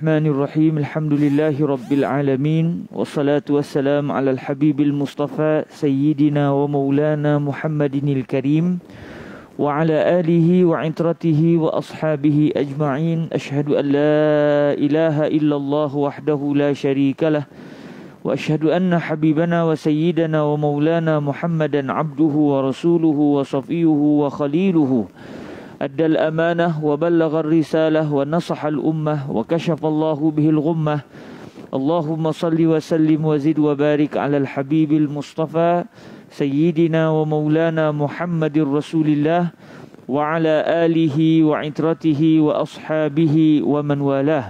الرحمن الرحيم الحمد لله رب العالمين والصلاة والسلام على الحبيب المصطفى سيدنا ومولانا محمد الكريم وعلى آله وعترته وأصحابه أجمعين. أشهد أن لا إله إلا الله وحده لا شريك له وأشهد أن حبيبنا وسيدنا ومولانا محمدا عبده ورسوله وصفيه وخليله. أدى الأمانة وبلغ الرسالة ونصح الأمة وكشف الله به الغمة. اللهم صل وسلم وزد وبارك على الحبيب المصطفى سيدنا ومولانا محمد رسول الله وعلى آله وعترته وأصحابه ومن والاه.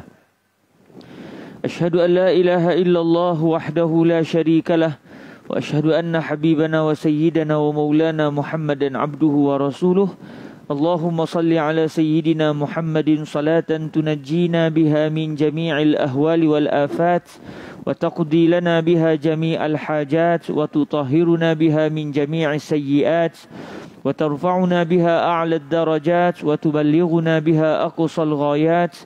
أشهد أن لا إله إلا الله وحده لا شريك له وأشهد أن حبيبنا وسيدنا ومولانا محمدا عبده ورسوله اللهم صل على سيدنا محمد صلاة تنجينا بها من جميع الأهوال والآفات وتقضي لنا بها جميع الحاجات وتطهرنا بها من جميع السيئات وترفعنا بها أعلى الدرجات وتبلغنا بها أقصى الغايات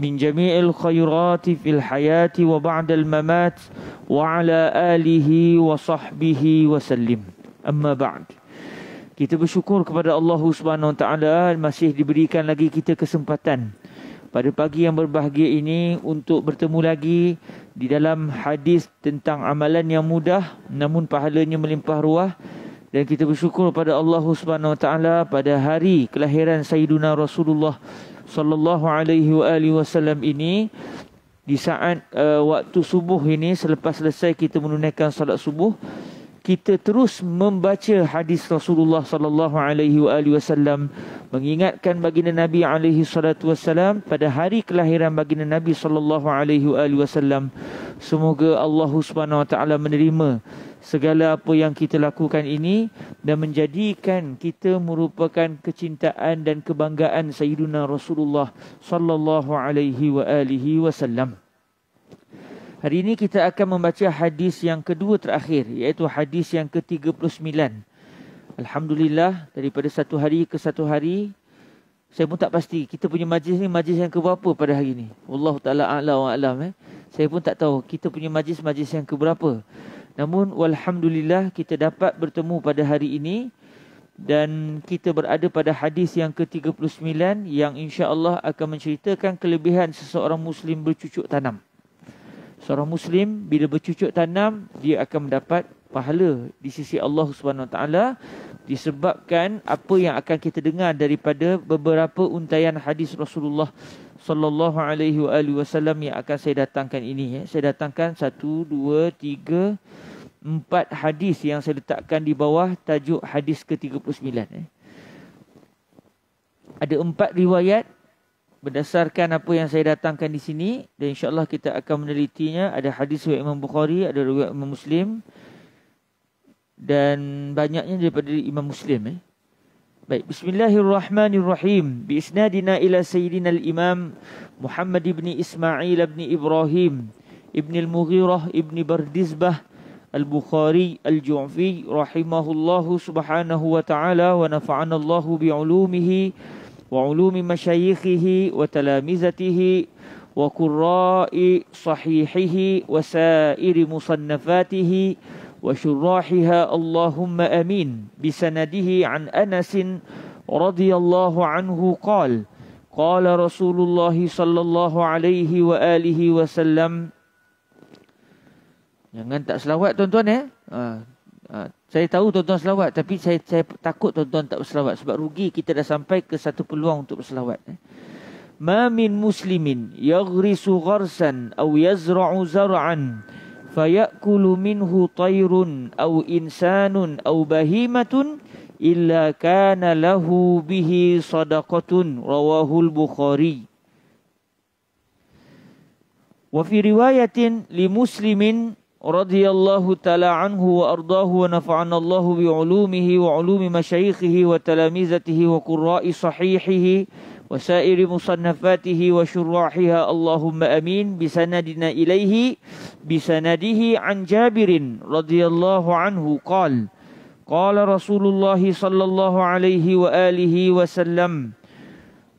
من جميع الخيرات في الحياة وبعد الممات وعلى آله وصحبه وسلم. أما بعد. Kita bersyukur kepada Allah Subhanahu Wa Taala masih diberikan lagi kita kesempatan pada pagi yang berbahagia ini untuk bertemu lagi di dalam hadis tentang amalan yang mudah namun pahalanya melimpah ruah. Dan kita bersyukur pada Allah Subhanahu Wa Taala pada hari kelahiran Sayyiduna Rasulullah sallallahu alaihi wasallam ini di saat uh, waktu subuh ini selepas selesai kita menunaikan salat subuh kita terus membaca hadis Rasulullah sallallahu alaihi wasallam mengingatkan baginda Nabi alaihi salatu wasallam pada hari kelahiran baginda Nabi sallallahu alaihi wasallam. Semoga Allah Subhanahu wa taala menerima segala apa yang kita lakukan ini dan menjadikan kita merupakan kecintaan dan kebanggaan Sayyidina Rasulullah sallallahu alaihi wasallam Hari ini kita akan membaca hadis yang kedua terakhir iaitu hadis yang ke-39. Alhamdulillah daripada satu hari ke satu hari saya pun tak pasti kita punya majlis ni majlis yang keberapa pada hari ini. Allah taala a'la wa a'lam eh. Saya pun tak tahu kita punya majlis majlis yang keberapa. Namun walhamdulillah kita dapat bertemu pada hari ini dan kita berada pada hadis yang ke-39 yang insya-Allah akan menceritakan kelebihan seseorang muslim bercucuk tanam. Seorang Muslim bila bercucuk tanam dia akan mendapat pahala di sisi Allah Subhanahu Wa Taala disebabkan apa yang akan kita dengar daripada beberapa untayan hadis Rasulullah sallallahu alaihi wasallam yang akan saya datangkan ini ya. Saya datangkan satu, dua, tiga, empat hadis yang saya letakkan di bawah tajuk hadis ke-39 eh. Ada empat riwayat berdasarkan apa yang saya datangkan di sini dan insyaallah kita akan menelitinya ada hadis riwayat Imam Bukhari ada riwayat Imam Muslim dan banyaknya daripada Imam Muslim eh. Baik bismillahirrahmanirrahim. Bi isnadina ila sayyidina al-imam Muhammad ibn Ismail ibn Ibrahim ibn al-Mughirah ibn Bardizbah al-Bukhari al-Ju'fi rahimahullahu subhanahu wa ta'ala wa nafa'ana Allahu bi 'ulumihi وعلوم مشايخه وتلامذته وقراء صحيحه وسائر مصنفاته وشراحها اللهم امين بسنده عن انس رضي الله عنه قال قال رسول الله صلى الله عليه واله وسلم Jangan tak selawat tuan-tuan ya. Ha, ha, saya tahu tuan-tuan selawat tapi saya saya takut tuan-tuan tak berselawat sebab rugi kita dah sampai ke satu peluang untuk berselawat. Eh. Ma min muslimin yaghrisu gharsan aw yazra'u zar'an fayakulu minhu tayrun aw insanun aw bahimatun illa kana lahu bihi sadaqatun rawahu al-bukhari wa fi riwayatin li muslimin رضي الله تعالى عنه وأرضاه ونفعنا الله بعلومه وعلوم مشايخه وتلامذته وقراء صحيحه وسائر مصنفاته وشراحها اللهم أمين. بسندنا إليه بسنده عن جابر رضي الله عنه قال قال رسول الله صلى الله عليه وآله وسلم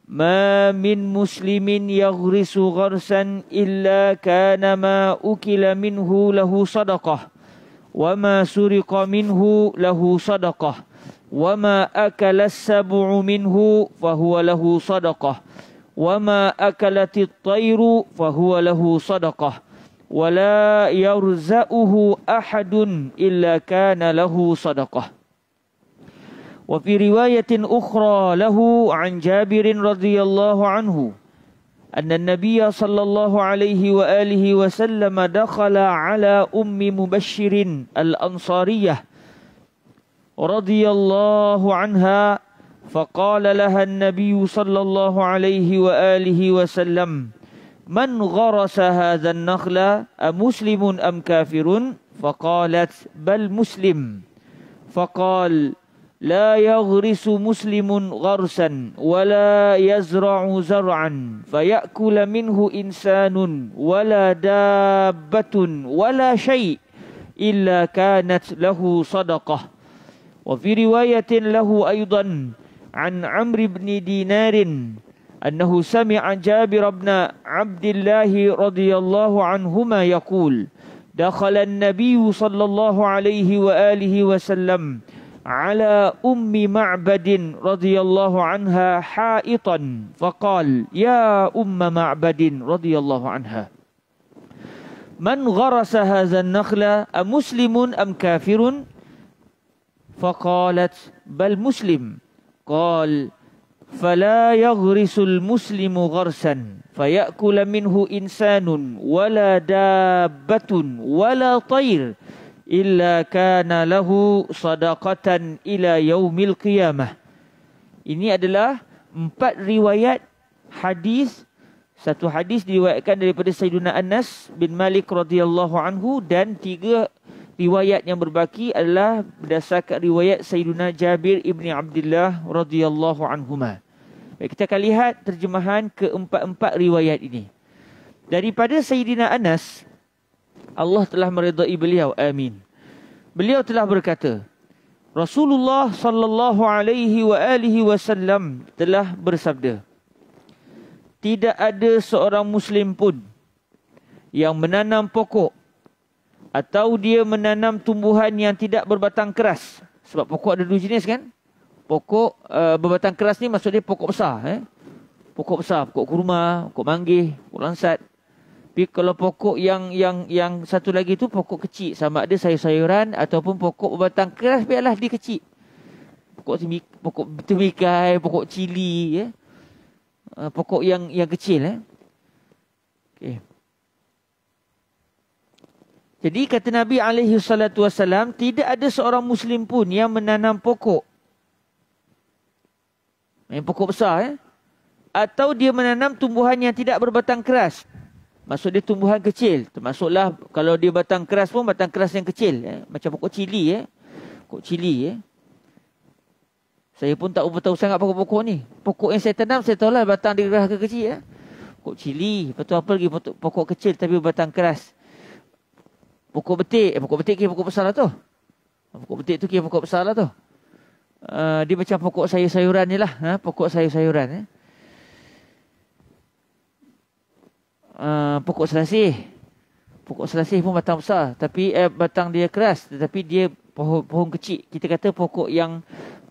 ما من مسلم يغرس غرسا إلا كان ما أكل منه له صدقة وما سرق منه له صدقة وما أكل السبع منه فهو له صدقة وما أكلت الطير فهو له صدقة ولا يرزأه أحد إلا كان له صدقة. وفي رواية أخرى له عن جابر رضي الله عنه أن النبي صلى الله عليه وآله وسلم دخل على أم مبشر الأنصارية رضي الله عنها فقال لها النبي صلى الله عليه وآله وسلم من غرس هذا النخل أمسلم أم كافر؟ فقالت بل مسلم. فقال لا يغرس مسلم غرسا ولا يزرع زرعا فيأكل منه إنسان ولا دابة ولا شيء إلا كانت له صدقة وفي رواية له أيضا عن عمرو بن دينار أنه سمع جابر بن عبد الله رضي الله عنهما يقول دخل النبي صلى الله عليه وآله وسلم على أم معبد رضي الله عنها حائطا فقال يا أم معبد رضي الله عنها من غرس هذا النخل أمسلم أم كافر؟ فقالت بل مسلم. قال فلا يغرس المسلم غرسا فيأكل منه إنسان ولا دابة ولا طير. Illa kana lahu sadaqatan ila yaumil qiyamah. Ini adalah empat riwayat hadis. Satu hadis diriwayatkan daripada Sayyidina Anas bin Malik radhiyallahu anhu dan tiga riwayat yang berbaki adalah berdasarkan riwayat Sayyidina Jabir ibni Abdullah radhiyallahu anhuma. Baik, kita akan lihat terjemahan keempat-empat riwayat ini. Daripada Sayyidina Anas, Allah telah meridai beliau. Amin. Beliau telah berkata, Rasulullah sallallahu alaihi wa alihi wasallam telah bersabda, tidak ada seorang muslim pun yang menanam pokok atau dia menanam tumbuhan yang tidak berbatang keras. Sebab pokok ada dua jenis kan? Pokok uh, berbatang keras ni maksudnya pokok besar. Eh? Pokok besar, pokok kurma, pokok manggih, pokok lansat. Tapi kalau pokok yang yang yang satu lagi tu pokok kecil sama ada sayur-sayuran ataupun pokok berbatang keras biarlah dia kecil. Pokok semik, pokok temikai, pokok cili ya. Uh, pokok yang yang kecil eh. Okey. Jadi kata Nabi alaihi salatu wasalam tidak ada seorang muslim pun yang menanam pokok. Yang pokok besar eh atau dia menanam tumbuhan yang tidak berbatang keras. Maksud dia tumbuhan kecil. Termasuklah kalau dia batang keras pun batang keras yang kecil. Eh. Macam pokok cili. Eh. Pokok cili. Eh. Saya pun tak tahu sangat pokok-pokok ni. Pokok yang saya tanam saya tahu lah batang dia keras ke kecil. Eh. Pokok cili. Lepas tu apa lagi pokok, pokok kecil tapi batang keras. Pokok betik. Eh, pokok betik kira pokok besar lah tu. Pokok betik tu kira pokok besar lah tu. Uh, dia macam pokok sayur-sayuran ni lah. Ha? Pokok sayur-sayuran. Eh. Uh, pokok selasih. Pokok selasih pun batang besar. Tapi eh, batang dia keras. Tetapi dia pohon, pohon kecil. Kita kata pokok yang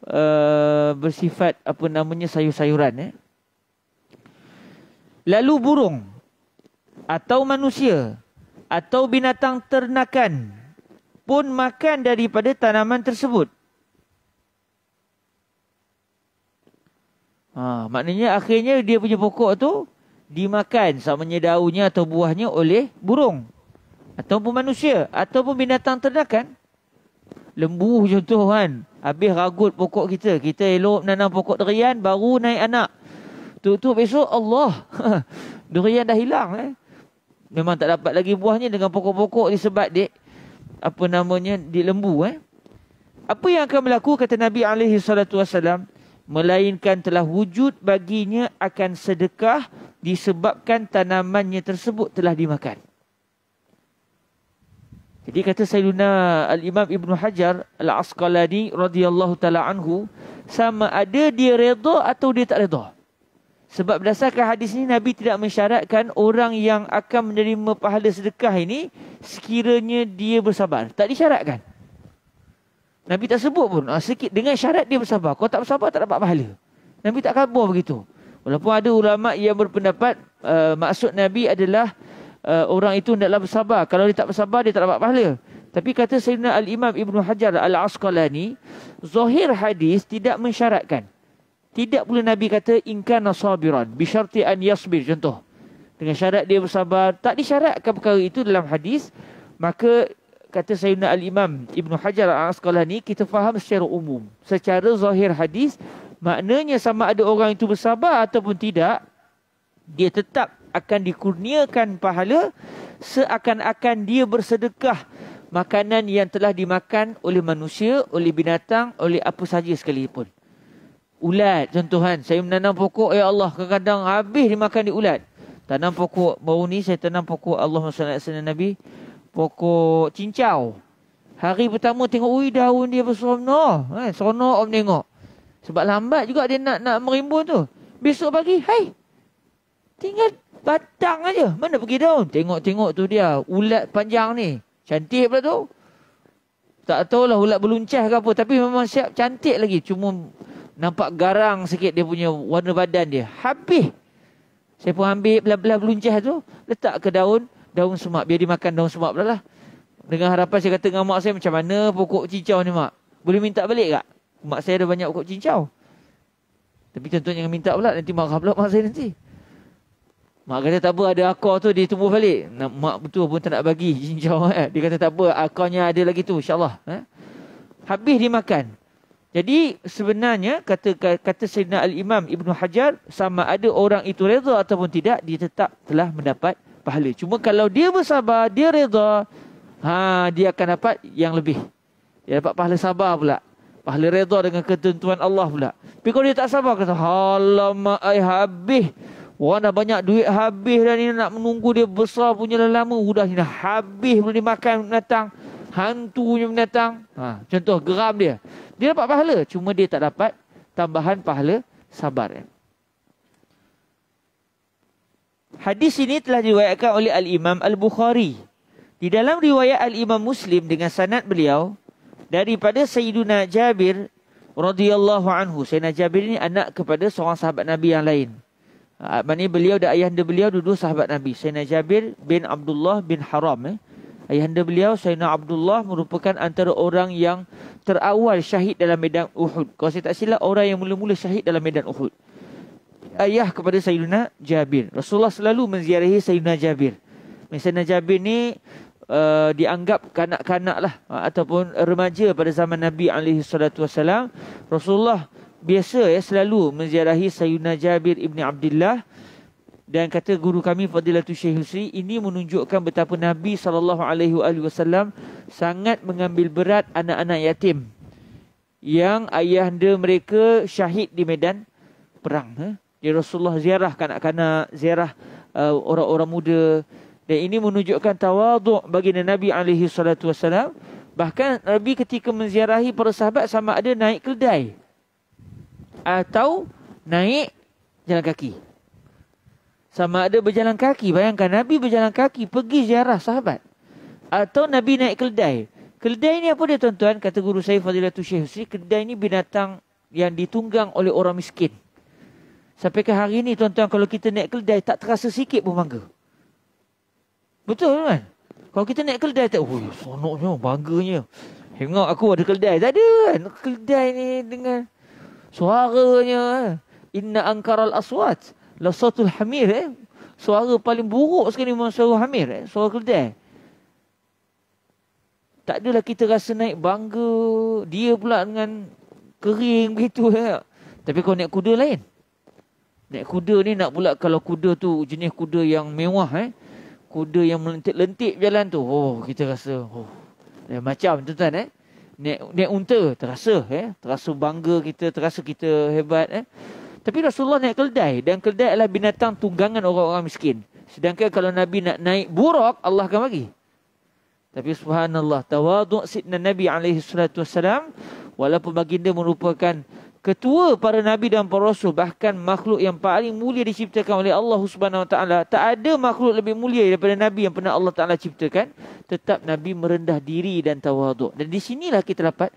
uh, bersifat apa namanya sayur-sayuran. Eh. Lalu burung. Atau manusia. Atau binatang ternakan. Pun makan daripada tanaman tersebut. Ha, maknanya akhirnya dia punya pokok tu dimakan samanya daunnya atau buahnya oleh burung ataupun manusia ataupun binatang ternakan. Lembu contoh kan habis ragut pokok kita. Kita elok nanam pokok durian baru naik anak. Tu tu besok Allah. Durian dah hilang eh. Memang tak dapat lagi buahnya dengan pokok-pokok disebat dek apa namanya di lembu eh. Apa yang akan berlaku kata Nabi alaihi salatu wasalam melainkan telah wujud baginya akan sedekah disebabkan tanamannya tersebut telah dimakan. Jadi kata Sayyidina Al-Imam Ibn Hajar Al-Asqalani radhiyallahu taala anhu sama ada dia redha atau dia tak redha. Sebab berdasarkan hadis ini Nabi tidak mensyaratkan orang yang akan menerima pahala sedekah ini sekiranya dia bersabar. Tak disyaratkan. Nabi tak sebut pun. Ah, sikit dengan syarat dia bersabar. Kalau tak bersabar tak dapat pahala. Nabi tak khabar begitu. Walaupun ada ulama yang berpendapat uh, maksud Nabi adalah uh, orang itu hendaklah bersabar. Kalau dia tak bersabar dia tak dapat pahala. Tapi kata Sayyidina Al-Imam Ibn Hajar Al-Asqalani, zahir hadis tidak mensyaratkan. Tidak boleh Nabi kata inkana sabiran bisyarti an yasbir contoh. Dengan syarat dia bersabar, tak disyaratkan perkara itu dalam hadis, maka kata Sayyidina Al-Imam Ibn Hajar Al-Asqalani kita faham secara umum. Secara zahir hadis, maknanya sama ada orang itu bersabar ataupun tidak, dia tetap akan dikurniakan pahala seakan-akan dia bersedekah makanan yang telah dimakan oleh manusia, oleh binatang, oleh apa saja sekalipun. Ulat contohan saya menanam pokok ya Allah kadang-kadang habis dimakan di ulat. Tanam pokok baru ni saya tanam pokok Allah SWT Nabi pokok cincau. Hari pertama tengok ui daun dia berseronok eh, seronok om tengok sebab lambat juga dia nak nak merimbun tu besok pagi hai tinggal batang aja mana pergi daun tengok-tengok tu dia ulat panjang ni cantik pula tu tak tahulah ulat beluncah ke apa tapi memang siap cantik lagi cuma Nampak garang sikit dia punya warna badan dia. Habis. Saya pun ambil belah-belah beluncah tu. Letak ke daun. Daun semak. Biar dia makan daun semak pula lah. Dengan harapan saya kata dengan mak saya. Macam mana pokok cincau ni mak? Boleh minta balik tak? Mak saya ada banyak pokok cincau. Tapi contohnya jangan minta pula. Nanti marah pula mak saya nanti. Mak kata tak apa ada akar tu dia tumbuh balik. Mak betul pun tak nak bagi cincau. Eh. Dia kata tak apa akarnya ada lagi tu insyaAllah. Eh. Habis dia makan. Jadi sebenarnya kata kata Sayyidina Al-Imam Ibnu Hajar sama ada orang itu redha ataupun tidak dia tetap telah mendapat pahala. Cuma kalau dia bersabar, dia redha, ha dia akan dapat yang lebih. Dia dapat pahala sabar pula. Pahala redha dengan ketentuan Allah pula. Tapi kalau dia tak sabar kata, "Alamak ai habis. Wah dah banyak duit habis dan ini nak menunggu dia besar punya lama. Sudah ini habis boleh dimakan binatang. Hantunya binatang. Ha, contoh geram dia. Dia dapat pahala. Cuma dia tak dapat tambahan pahala sabar. Hadis ini telah diriwayatkan oleh Al-Imam Al-Bukhari. Di dalam riwayat Al-Imam Muslim dengan sanad beliau daripada Sayyiduna Jabir radhiyallahu anhu. Sayyidina Jabir ini anak kepada seorang sahabat Nabi yang lain. Ha, Maksudnya beliau dan ayahanda beliau duduk sahabat Nabi. Sayyidina Jabir bin Abdullah bin Haram. Eh. Ayahanda beliau Sayyidina Abdullah merupakan antara orang yang terawal syahid dalam medan Uhud. Kalau saya tak silap orang yang mula-mula syahid dalam medan Uhud. Ayah kepada Sayyidina Jabir. Rasulullah selalu menziarahi Sayyidina Jabir. Sayyidina Jabir ni uh, dianggap kanak-kanak lah uh, ataupun remaja pada zaman Nabi SAW. Rasulullah biasa ya selalu menziarahi Sayyidina Jabir ibni Abdullah dan kata guru kami Fadilatul Syekh Husri ini menunjukkan betapa Nabi sallallahu alaihi wasallam sangat mengambil berat anak-anak yatim yang ayahanda mereka syahid di medan perang ha? Jadi Rasulullah ziarah kanak-kanak ziarah uh, orang-orang muda dan ini menunjukkan tawaduk bagi Nabi alaihi salatu wasallam bahkan Nabi ketika menziarahi para sahabat sama ada naik keldai atau naik jalan kaki sama ada berjalan kaki. Bayangkan Nabi berjalan kaki pergi ziarah sahabat. Atau Nabi naik keldai. Keldai ni apa dia tuan-tuan? Kata guru saya Fadilatul Syekh Husri. Keldai ni binatang yang ditunggang oleh orang miskin. Sampai ke hari ni tuan-tuan kalau kita naik keldai tak terasa sikit pun bangga. Betul kan? Kalau kita naik keldai tak, oh sonoknya, bangganya. Tengok aku ada keldai. Tak ada kan? Keldai ni dengan suaranya. Inna angkaral aswat. Lasatul hamir eh. Suara paling buruk sekali memang suara hamir eh. Suara keledai. Tak adalah kita rasa naik bangga. Dia pula dengan kering begitu eh. Tapi kalau naik kuda lain. Naik kuda ni nak pula kalau kuda tu jenis kuda yang mewah eh. Kuda yang melentik-lentik jalan tu. Oh kita rasa. Oh. Ya, macam tu tuan eh. Naik, naik unta terasa eh. Terasa bangga kita. Terasa kita hebat eh. Tapi Rasulullah naik keldai dan keldai adalah binatang tunggangan orang-orang miskin. Sedangkan kalau Nabi nak naik buruk, Allah akan bagi. Tapi subhanallah, tawaduk sidna Nabi alaihi salatu wassalam, walaupun baginda merupakan ketua para nabi dan para rasul bahkan makhluk yang paling mulia diciptakan oleh Allah Subhanahu Wa Taala tak ada makhluk lebih mulia daripada nabi yang pernah Allah Taala ciptakan. Tetap nabi merendah diri dan tawaduk. Dan di sinilah kita dapat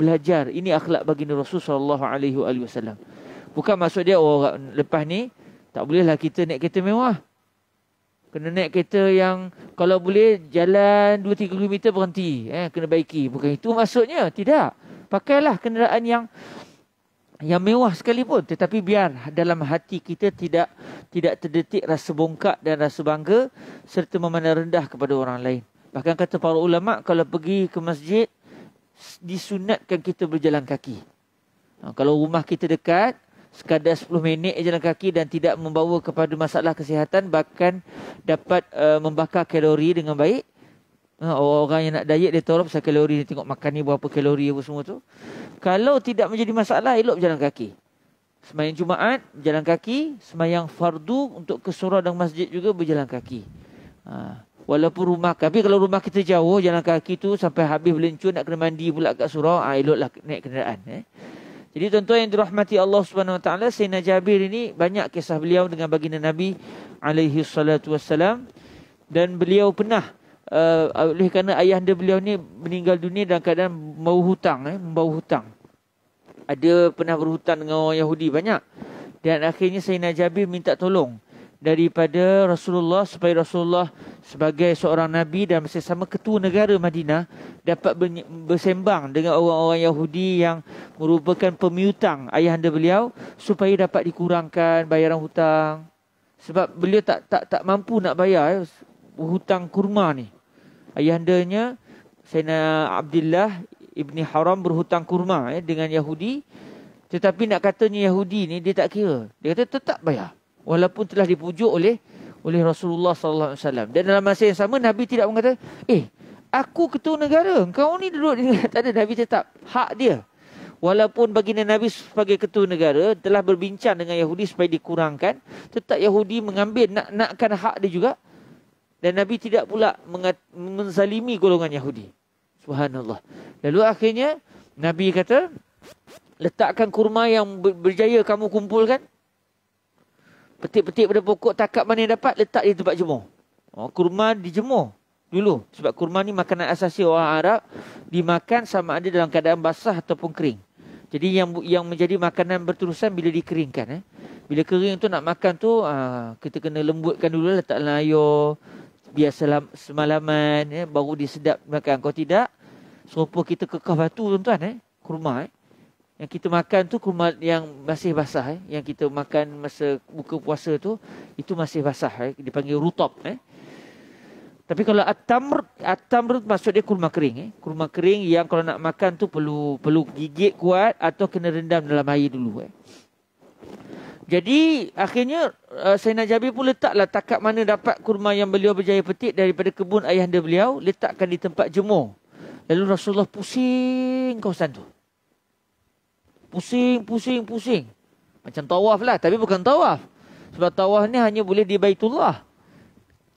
belajar ini akhlak baginda Rasul sallallahu alaihi wasallam. Bukan maksud dia oh lepas ni tak bolehlah kita naik kereta mewah. Kena naik kereta yang kalau boleh jalan 2 3 km berhenti eh kena baiki. Bukan itu maksudnya tidak. Pakailah kenderaan yang yang mewah sekalipun tetapi biar dalam hati kita tidak tidak terdetik rasa bongkak dan rasa bangga serta memandang rendah kepada orang lain. Bahkan kata para ulama kalau pergi ke masjid disunatkan kita berjalan kaki. Ha, kalau rumah kita dekat sekadar 10 minit jalan kaki dan tidak membawa kepada masalah kesihatan bahkan dapat uh, membakar kalori dengan baik Ha, orang yang nak diet dia tahu pasal kalori dia tengok makan ni berapa kalori apa semua tu. Kalau tidak menjadi masalah elok berjalan kaki. Semayang Jumaat berjalan kaki, semayang fardu untuk ke surau dan masjid juga berjalan kaki. Ha, walaupun rumah tapi kalau rumah kita jauh jalan kaki tu sampai habis belencur nak kena mandi pula kat surau, ha, eloklah naik kenderaan eh. Jadi tuan-tuan yang dirahmati Allah Subhanahu Wa Taala, Sayyidina Jabir ini banyak kisah beliau dengan baginda Nabi alaihi salatu wassalam dan beliau pernah uh, oleh kerana ayah anda beliau ni meninggal dunia dalam keadaan mau hutang eh membawa hutang. Ada pernah berhutang dengan orang Yahudi? Banyak. Dan akhirnya Sayyidina Jabir minta tolong daripada Rasulullah supaya Rasulullah sebagai seorang nabi dan bersama ketua negara Madinah dapat bersembang dengan orang-orang Yahudi yang merupakan pemiutang ayah anda beliau supaya dapat dikurangkan bayaran hutang. Sebab beliau tak tak tak mampu nak bayar eh, hutang kurma ni ayahandanya Sayyidina Abdullah ibni Haram berhutang kurma eh, dengan Yahudi. Tetapi nak katanya Yahudi ni dia tak kira. Dia kata tetap bayar. Walaupun telah dipujuk oleh oleh Rasulullah sallallahu alaihi wasallam. Dan dalam masa yang sama Nabi tidak mengata, "Eh, aku ketua negara, kau ni duduk di negara." Tak ada Nabi tetap hak dia. Walaupun baginda Nabi sebagai ketua negara telah berbincang dengan Yahudi supaya dikurangkan, tetap Yahudi mengambil nak nakkan hak dia juga dan Nabi tidak pula menzalimi golongan Yahudi. Subhanallah. Lalu akhirnya Nabi kata, letakkan kurma yang berjaya kamu kumpulkan. Petik-petik pada pokok takap mana yang dapat, letak di tempat jemur. Oh, kurma dijemur dulu. Sebab kurma ni makanan asasi orang Arab. Dimakan sama ada dalam keadaan basah ataupun kering. Jadi yang yang menjadi makanan berterusan bila dikeringkan. Eh. Bila kering tu nak makan tu, aa, ah, kita kena lembutkan dulu letak dalam air biar selam, semalaman ya, baru disedap makan. Kalau tidak, serupa kita kekah batu tuan-tuan eh. Kurma eh. Yang kita makan tu kurma yang masih basah eh. Yang kita makan masa buka puasa tu, itu masih basah eh. Dipanggil rutop eh. Tapi kalau atamr, atamr maksud dia kurma kering eh. Kurma kering yang kalau nak makan tu perlu perlu gigit kuat atau kena rendam dalam air dulu eh. Jadi akhirnya uh, Sayyidina Jabir pun letaklah takat mana dapat kurma yang beliau berjaya petik daripada kebun ayahanda beliau. Letakkan di tempat jemur. Lalu Rasulullah pusing kawasan tu. Pusing, pusing, pusing. Macam tawaf lah. Tapi bukan tawaf. Sebab tawaf ni hanya boleh di Baitullah.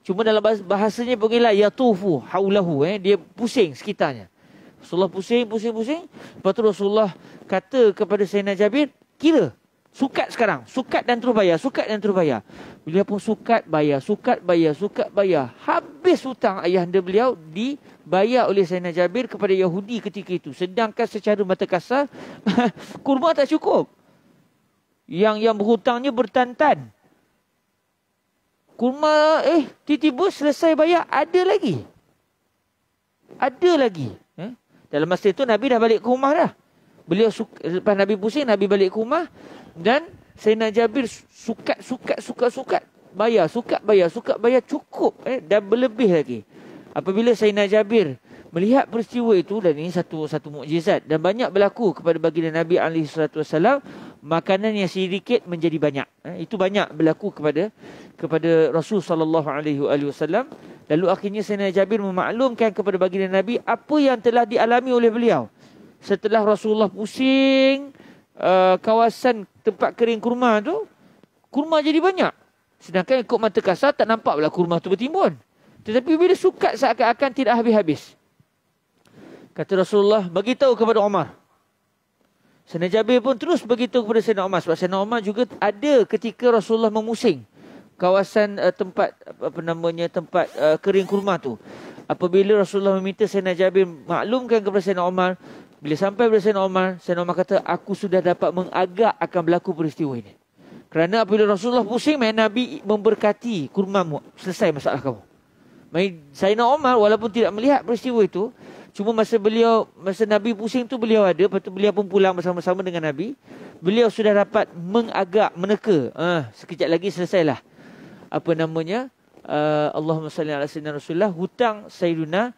Cuma dalam bahasanya panggillah yatufu haulahu. Eh. Dia pusing sekitarnya. Rasulullah pusing, pusing, pusing. Lepas tu Rasulullah kata kepada Sayyidina Jabir, kira. Sukat sekarang. Sukat dan terus bayar. Sukat dan terus bayar. Beliau pun sukat bayar. Sukat bayar. Sukat bayar. Habis hutang ayah anda beliau dibayar oleh Sayyidina Jabir kepada Yahudi ketika itu. Sedangkan secara mata kasar, kurma tak cukup. Yang yang berhutangnya bertantan. Kurma, eh, tiba-tiba selesai bayar, ada lagi. Ada lagi. Eh? Dalam masa itu, Nabi dah balik ke rumah dah. Beliau, lepas Nabi pusing, Nabi balik ke rumah. Dan Sayyidina Jabir sukat, sukat, sukat, sukat. Bayar, sukat, bayar, sukat, bayar. Cukup. Eh, dan berlebih lagi. Apabila Sayyidina Jabir melihat peristiwa itu. Dan ini satu satu mukjizat Dan banyak berlaku kepada baginda Nabi SAW. Makanan yang sedikit menjadi banyak. Eh, itu banyak berlaku kepada kepada Rasul sallallahu alaihi wasallam lalu akhirnya Sayyidina Jabir memaklumkan kepada baginda Nabi apa yang telah dialami oleh beliau setelah Rasulullah pusing uh, kawasan tempat kering kurma tu, kurma jadi banyak. Sedangkan ikut mata kasar tak nampak pula kurma tu bertimbun. Tetapi bila sukat seakan-akan tidak habis-habis. Kata Rasulullah, bagi tahu kepada Umar. Sayyidina Jabir pun terus begitu kepada Sayyidina Umar sebab Sayyidina Umar juga ada ketika Rasulullah memusing kawasan uh, tempat apa namanya tempat uh, kering kurma tu. Apabila Rasulullah meminta Sayyidina Jabir maklumkan kepada Sayyidina Umar, bila sampai kepada Sayyidina Umar, Sayyidina Umar kata, aku sudah dapat mengagak akan berlaku peristiwa ini. Kerana apabila Rasulullah pusing, main Nabi memberkati kurmamu. Selesai masalah kamu. Main Sayyidina Umar walaupun tidak melihat peristiwa itu, Cuma masa beliau masa Nabi pusing tu beliau ada, lepas tu beliau pun pulang bersama-sama dengan Nabi. Beliau sudah dapat mengagak, meneka. Ah, sekejap lagi selesailah. Apa namanya? Uh, Allahumma salli ala sayyidina Rasulullah hutang Sayyiduna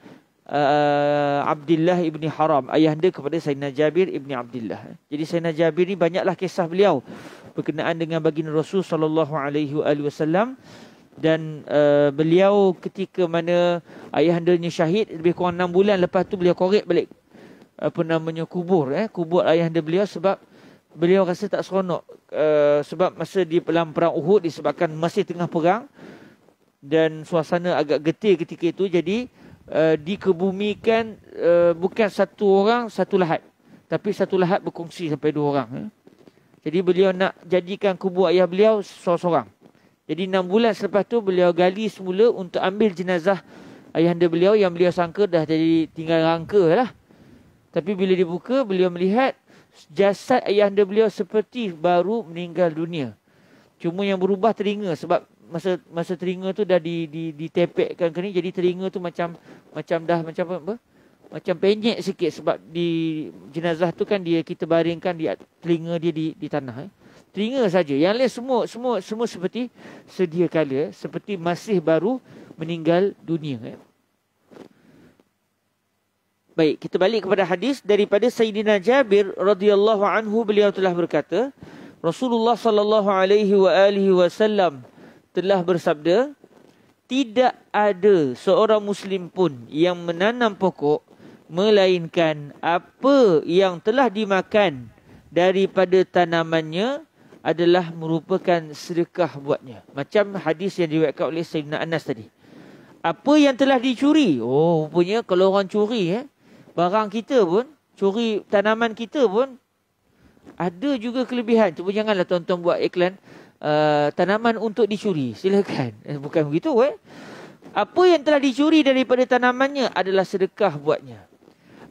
uh, Abdullah ibni Haram ayahanda kepada Sayyidina Jabir ibni Abdullah. Jadi Sayyidina Jabir ni banyaklah kisah beliau berkenaan dengan baginda Rasul sallallahu alaihi wasallam dan uh, beliau ketika mana ayahandanya syahid lebih kurang 6 bulan lepas tu beliau korek balik apa namanya kubur eh kubur ayahanda beliau sebab beliau rasa tak seronok uh, sebab masa di dalam perang Uhud disebabkan masih tengah perang dan suasana agak getir ketika itu jadi uh, dikebumikan uh, bukan satu orang satu lahat tapi satu lahat berkongsi sampai dua orang eh. jadi beliau nak jadikan kubur ayah beliau seorang-seorang jadi enam bulan selepas tu beliau gali semula untuk ambil jenazah ayahanda beliau yang beliau sangka dah jadi tinggal rangka lah. Tapi bila dibuka beliau melihat jasad ayahanda beliau seperti baru meninggal dunia. Cuma yang berubah telinga sebab masa masa telinga tu dah di di ditepekkan ke jadi telinga tu macam macam dah macam apa? Macam penyek sikit sebab di jenazah tu kan dia kita baringkan di telinga dia di di tanah eh telinga saja. Yang lain semua semua semua seperti sedia kala, seperti masih baru meninggal dunia. Ya. Baik, kita balik kepada hadis daripada Sayyidina Jabir radhiyallahu anhu beliau telah berkata, Rasulullah sallallahu alaihi wa alihi wasallam telah bersabda, tidak ada seorang muslim pun yang menanam pokok melainkan apa yang telah dimakan daripada tanamannya adalah merupakan sedekah buatnya. Macam hadis yang diriwayatkan oleh Sayyidina Anas tadi. Apa yang telah dicuri? Oh, rupanya kalau orang curi eh, barang kita pun, curi tanaman kita pun ada juga kelebihan. Cuba janganlah tuan-tuan buat iklan uh, tanaman untuk dicuri. Silakan. Eh, bukan begitu eh. Apa yang telah dicuri daripada tanamannya adalah sedekah buatnya.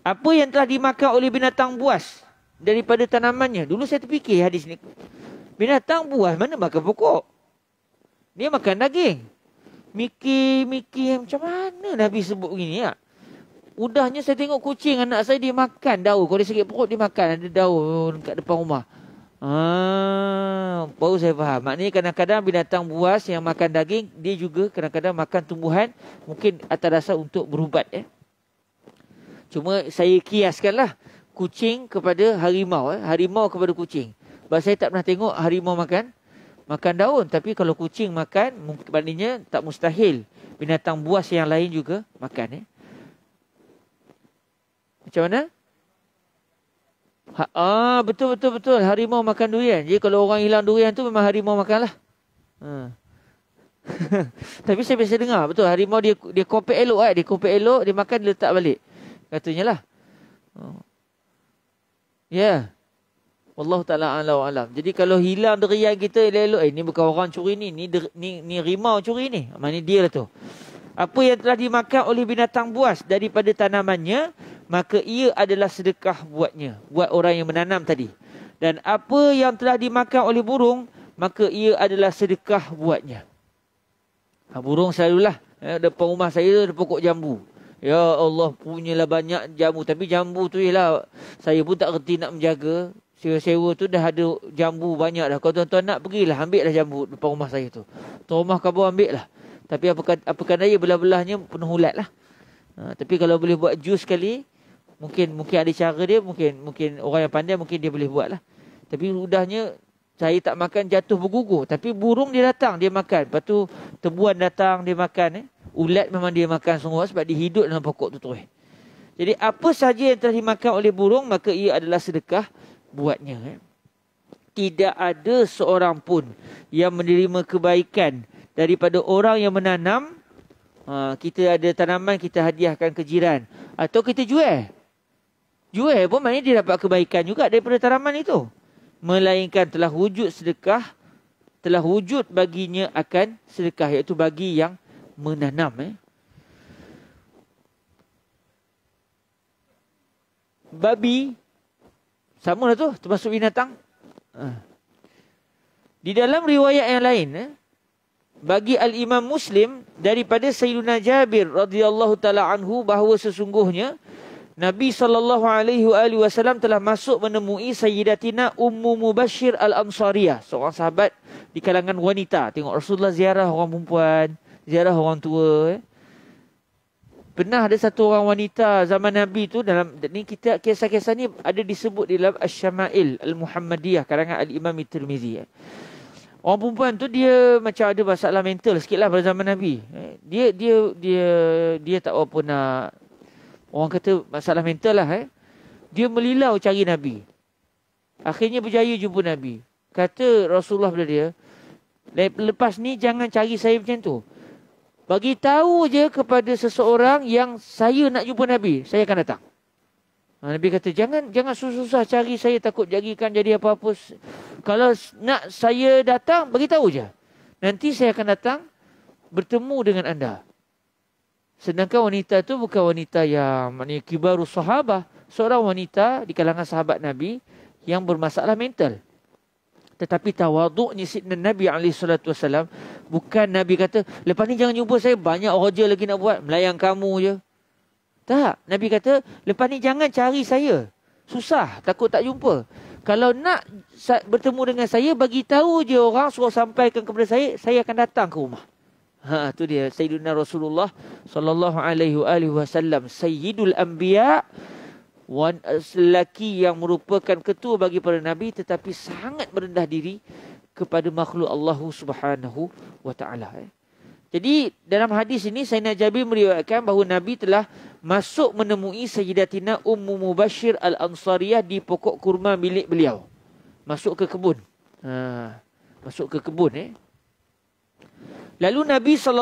Apa yang telah dimakan oleh binatang buas daripada tanamannya. Dulu saya terfikir hadis ni. Binatang buas mana makan pokok? Dia makan daging. Mikir-mikir macam mana Nabi sebut begini ya? Udahnya saya tengok kucing anak saya dia makan daun. Kalau dia sakit perut dia makan ada daun dekat depan rumah. Ah, baru saya faham. Maknanya kadang-kadang binatang buas yang makan daging, dia juga kadang-kadang makan tumbuhan mungkin atas dasar untuk berubat. Eh. Cuma saya kiaskanlah kucing kepada harimau. Eh. Harimau kepada kucing. Sebab saya tak pernah tengok harimau makan makan daun. Tapi kalau kucing makan, maknanya tak mustahil. Binatang buas yang lain juga makan. Eh? Macam mana? Ha, ah, betul, betul, betul. Harimau makan durian. Jadi kalau orang hilang durian tu memang harimau makanlah. Ha. Tapi saya biasa dengar. Betul, harimau dia dia kopek elok. Eh? Dia kopek elok, dia makan, dia letak balik. Katanya lah. Oh. Ya. Yeah. Allah Ta'ala ala alam. Jadi kalau hilang derian kita elok-elok, eh ni bukan orang curi ni, ni ni, ni rimau curi ni. Mana dia lah tu. Apa yang telah dimakan oleh binatang buas daripada tanamannya, maka ia adalah sedekah buatnya. Buat orang yang menanam tadi. Dan apa yang telah dimakan oleh burung, maka ia adalah sedekah buatnya. Ha, burung selalulah. Eh, depan rumah saya ada pokok jambu. Ya Allah punyalah banyak jambu. Tapi jambu tu ialah saya pun tak kerti nak menjaga. Sewa-sewa tu dah ada jambu banyak dah. Kalau tuan-tuan nak pergilah ambil lah jambu depan rumah saya tu. Tuan rumah kamu ambil lah. Tapi apa apa kan daya belah-belahnya penuh ulat lah. Ha, tapi kalau boleh buat jus sekali, mungkin mungkin ada cara dia, mungkin mungkin orang yang pandai mungkin dia boleh buat lah. Tapi udahnya saya tak makan jatuh bergugur. Tapi burung dia datang, dia makan. Lepas tu tebuan datang, dia makan. Eh. Ulat memang dia makan semua sebab dia hidup dalam pokok tu terus. Jadi apa saja yang telah dimakan oleh burung, maka ia adalah sedekah buatnya. Eh. Tidak ada seorang pun yang menerima kebaikan daripada orang yang menanam. Ha, kita ada tanaman, kita hadiahkan ke jiran. Atau kita jual. Jual pun maknanya dia dapat kebaikan juga daripada tanaman itu. Melainkan telah wujud sedekah, telah wujud baginya akan sedekah. Iaitu bagi yang menanam. Eh. Babi, sama lah tu, termasuk binatang. Ha. Di dalam riwayat yang lain, eh, bagi al-Imam Muslim daripada Sayyidina Jabir radhiyallahu taala anhu bahawa sesungguhnya Nabi sallallahu alaihi wasallam telah masuk menemui Sayyidatina Ummu Mubashir Al-Ansariyah, seorang sahabat di kalangan wanita. Tengok Rasulullah ziarah orang perempuan, ziarah orang tua. Eh. Pernah ada satu orang wanita zaman Nabi tu dalam ni kita kisah-kisah ni ada disebut di dalam Asy-Syama'il Al-Muhammadiyah karangan Al-Imam Tirmizi. Eh. Orang perempuan tu dia macam ada masalah mental sikit lah pada zaman Nabi. Eh, dia dia dia dia tak apa nak orang kata masalah mental lah eh. Dia melilau cari Nabi. Akhirnya berjaya jumpa Nabi. Kata Rasulullah pada dia, lepas ni jangan cari saya macam tu. Bagi tahu je kepada seseorang yang saya nak jumpa Nabi, saya akan datang. Ha, Nabi kata jangan jangan susah-susah cari saya takut jadikan jadi apa-apa. Kalau nak saya datang bagi tahu je. Nanti saya akan datang bertemu dengan anda. Sedangkan wanita itu bukan wanita yang maknanya kibarus sahabah, seorang wanita di kalangan sahabat Nabi yang bermasalah mental. Tetapi tawaduknya sidna Nabi SAW bukan Nabi kata lepas ni jangan jumpa saya banyak roja lagi nak buat melayang kamu je. Tak. Nabi kata, lepas ni jangan cari saya. Susah. Takut tak jumpa. Kalau nak bertemu dengan saya, bagi tahu je orang suruh sampaikan kepada saya, saya akan datang ke rumah. Ha, tu dia Sayyidina Rasulullah sallallahu alaihi wasallam Sayyidul Anbiya wan lelaki yang merupakan ketua bagi para nabi tetapi sangat merendah diri kepada makhluk Allah Subhanahu wa taala eh. Jadi dalam hadis ini Sayyidina Jabir meriwayatkan bahawa Nabi telah masuk menemui Sayyidatina Ummu Mubashir Al-Ansariyah di pokok kurma milik beliau. Masuk ke kebun. Ha, masuk ke kebun eh. Lalu Nabi saw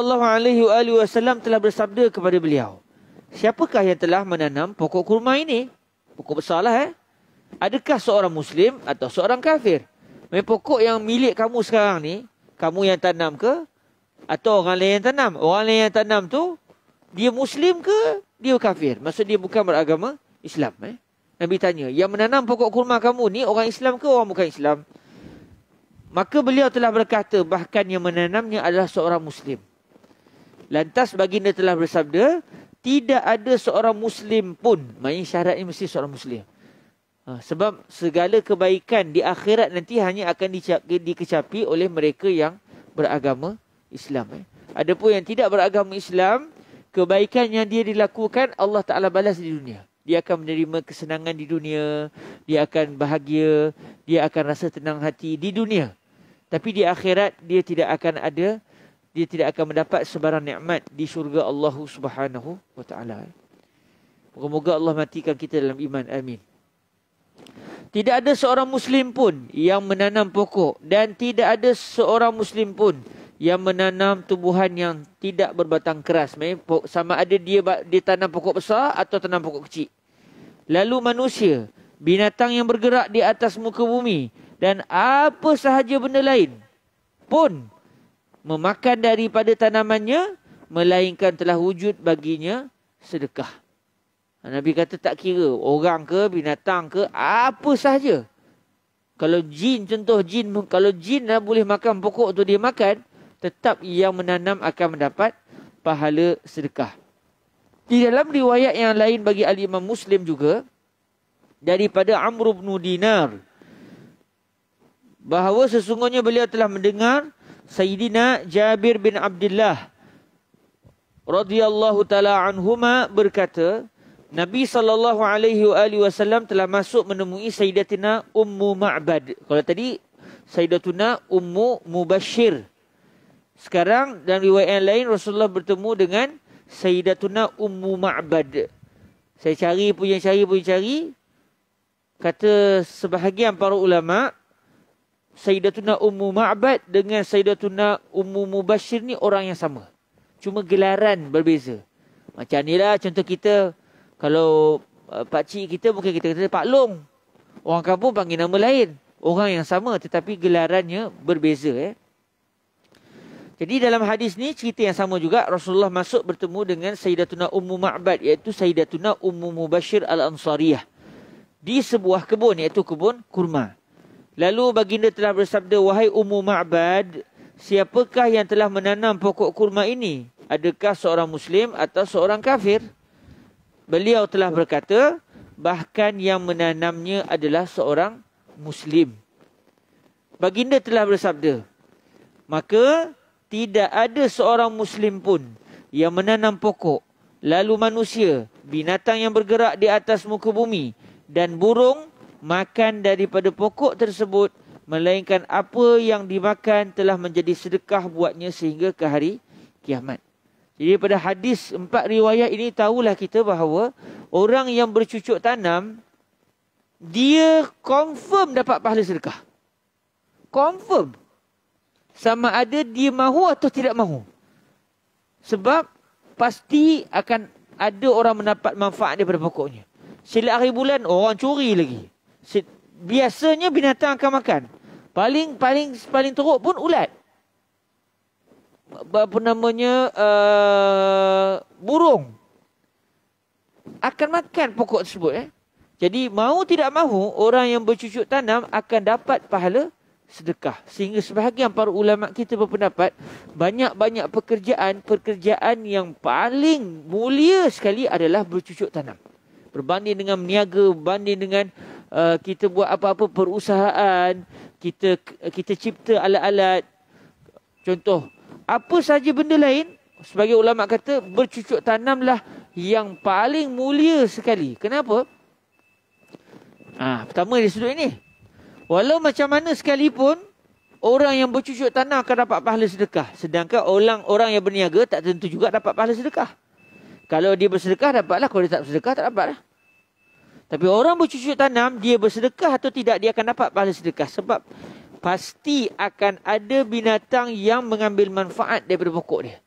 telah bersabda kepada beliau, "Siapakah yang telah menanam pokok kurma ini?" Pokok besarlah eh. Adakah seorang muslim atau seorang kafir? Memang pokok yang milik kamu sekarang ni, kamu yang tanam ke atau orang lain yang tanam. Orang lain yang tanam tu, dia Muslim ke dia kafir? Maksud dia bukan beragama Islam. Eh? Nabi tanya, yang menanam pokok kurma kamu ni orang Islam ke orang bukan Islam? Maka beliau telah berkata, bahkan yang menanamnya adalah seorang Muslim. Lantas baginda telah bersabda, tidak ada seorang Muslim pun. Maksudnya syaratnya mesti seorang Muslim. Ha, sebab segala kebaikan di akhirat nanti hanya akan dikecapi oleh mereka yang beragama Islam. Eh. Adapun yang tidak beragama Islam, kebaikan yang dia dilakukan Allah Taala balas di dunia. Dia akan menerima kesenangan di dunia, dia akan bahagia, dia akan rasa tenang hati di dunia. Tapi di akhirat dia tidak akan ada, dia tidak akan mendapat sebarang nikmat di syurga Allah Subhanahu wa taala. Moga-moga Allah matikan kita dalam iman. Amin. Tidak ada seorang muslim pun yang menanam pokok dan tidak ada seorang muslim pun yang menanam tumbuhan yang tidak berbatang keras. Sama ada dia dia tanam pokok besar atau tanam pokok kecil. Lalu manusia, binatang yang bergerak di atas muka bumi dan apa sahaja benda lain pun memakan daripada tanamannya melainkan telah wujud baginya sedekah. Nabi kata tak kira orang ke binatang ke apa sahaja. Kalau jin contoh jin kalau jin dah boleh makan pokok tu dia makan tetap yang menanam akan mendapat pahala sedekah. Di dalam riwayat yang lain bagi al-Imam Muslim juga daripada Amr bin Dinar bahawa sesungguhnya beliau telah mendengar Sayyidina Jabir bin Abdullah radhiyallahu taala anhuma berkata Nabi sallallahu alaihi wasallam telah masuk menemui Sayyidatina Ummu Ma'bad. Kalau tadi Sayyidatuna Ummu Mubashir sekarang dan riwayat lain Rasulullah bertemu dengan Sayyidatuna Ummu Ma'bad. Saya cari punya cari punya cari. Kata sebahagian para ulama Sayyidatuna Ummu Ma'bad dengan Sayyidatuna Ummu Mubashir ni orang yang sama. Cuma gelaran berbeza. Macam ni lah contoh kita kalau uh, pak cik kita mungkin kita kata Pak Long. Orang kampung panggil nama lain. Orang yang sama tetapi gelarannya berbeza eh. Jadi dalam hadis ni cerita yang sama juga Rasulullah masuk bertemu dengan Sayyidatuna Ummu Ma'bad iaitu Sayyidatuna Ummu Mubashir Al-Ansariyah di sebuah kebun iaitu kebun kurma. Lalu baginda telah bersabda wahai Ummu Ma'bad siapakah yang telah menanam pokok kurma ini? Adakah seorang muslim atau seorang kafir? Beliau telah berkata bahkan yang menanamnya adalah seorang muslim. Baginda telah bersabda, maka tidak ada seorang muslim pun yang menanam pokok, lalu manusia, binatang yang bergerak di atas muka bumi dan burung makan daripada pokok tersebut melainkan apa yang dimakan telah menjadi sedekah buatnya sehingga ke hari kiamat. Jadi pada hadis empat riwayat ini tahulah kita bahawa orang yang bercucuk tanam dia confirm dapat pahala sedekah. Confirm. Sama ada dia mahu atau tidak mahu. Sebab pasti akan ada orang mendapat manfaat daripada pokoknya. Sila akhir bulan orang curi lagi. Biasanya binatang akan makan. Paling paling paling teruk pun ulat. Apa namanya uh, burung akan makan pokok tersebut eh. Jadi mau tidak mahu orang yang bercucuk tanam akan dapat pahala sedekah. Sehingga sebahagian para ulama kita berpendapat banyak-banyak pekerjaan, pekerjaan yang paling mulia sekali adalah bercucuk tanam. Berbanding dengan meniaga, berbanding dengan uh, kita buat apa-apa perusahaan, kita kita cipta alat-alat. Contoh, apa saja benda lain, sebagai ulama kata bercucuk tanamlah yang paling mulia sekali. Kenapa? Ha, pertama di sudut ini. Walau macam mana sekalipun, orang yang bercucuk tanah akan dapat pahala sedekah. Sedangkan orang orang yang berniaga tak tentu juga dapat pahala sedekah. Kalau dia bersedekah, dapatlah. Kalau dia tak bersedekah, tak dapatlah. Tapi orang bercucuk tanam, dia bersedekah atau tidak, dia akan dapat pahala sedekah. Sebab pasti akan ada binatang yang mengambil manfaat daripada pokok dia.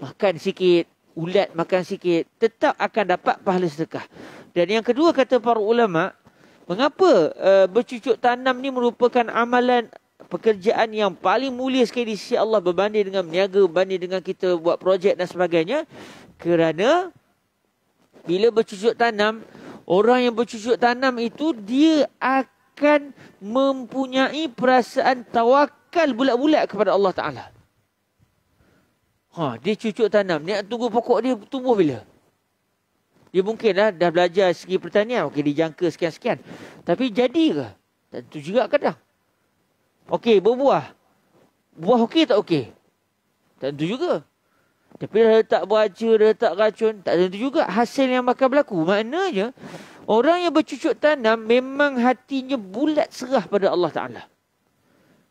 Makan sikit, ulat makan sikit, tetap akan dapat pahala sedekah. Dan yang kedua kata para ulama, Mengapa uh, bercucuk tanam ni merupakan amalan pekerjaan yang paling mulia sekali di sisi Allah berbanding dengan berniaga, berbanding dengan kita buat projek dan sebagainya? Kerana bila bercucuk tanam, orang yang bercucuk tanam itu dia akan mempunyai perasaan tawakal bulat-bulat kepada Allah Taala. Ha, dia cucuk tanam, dia tunggu pokok dia tumbuh bila? Dia mungkin lah dah belajar segi pertanian. Okey, dijangka sekian-sekian. Tapi jadi ke? Tentu juga kadang. Okey, berbuah. Buah okey tak okey? Tentu juga. Tapi dah letak baca, dah letak racun. Tak tentu juga hasil yang bakal berlaku. Maknanya, orang yang bercucuk tanam memang hatinya bulat serah pada Allah Ta'ala.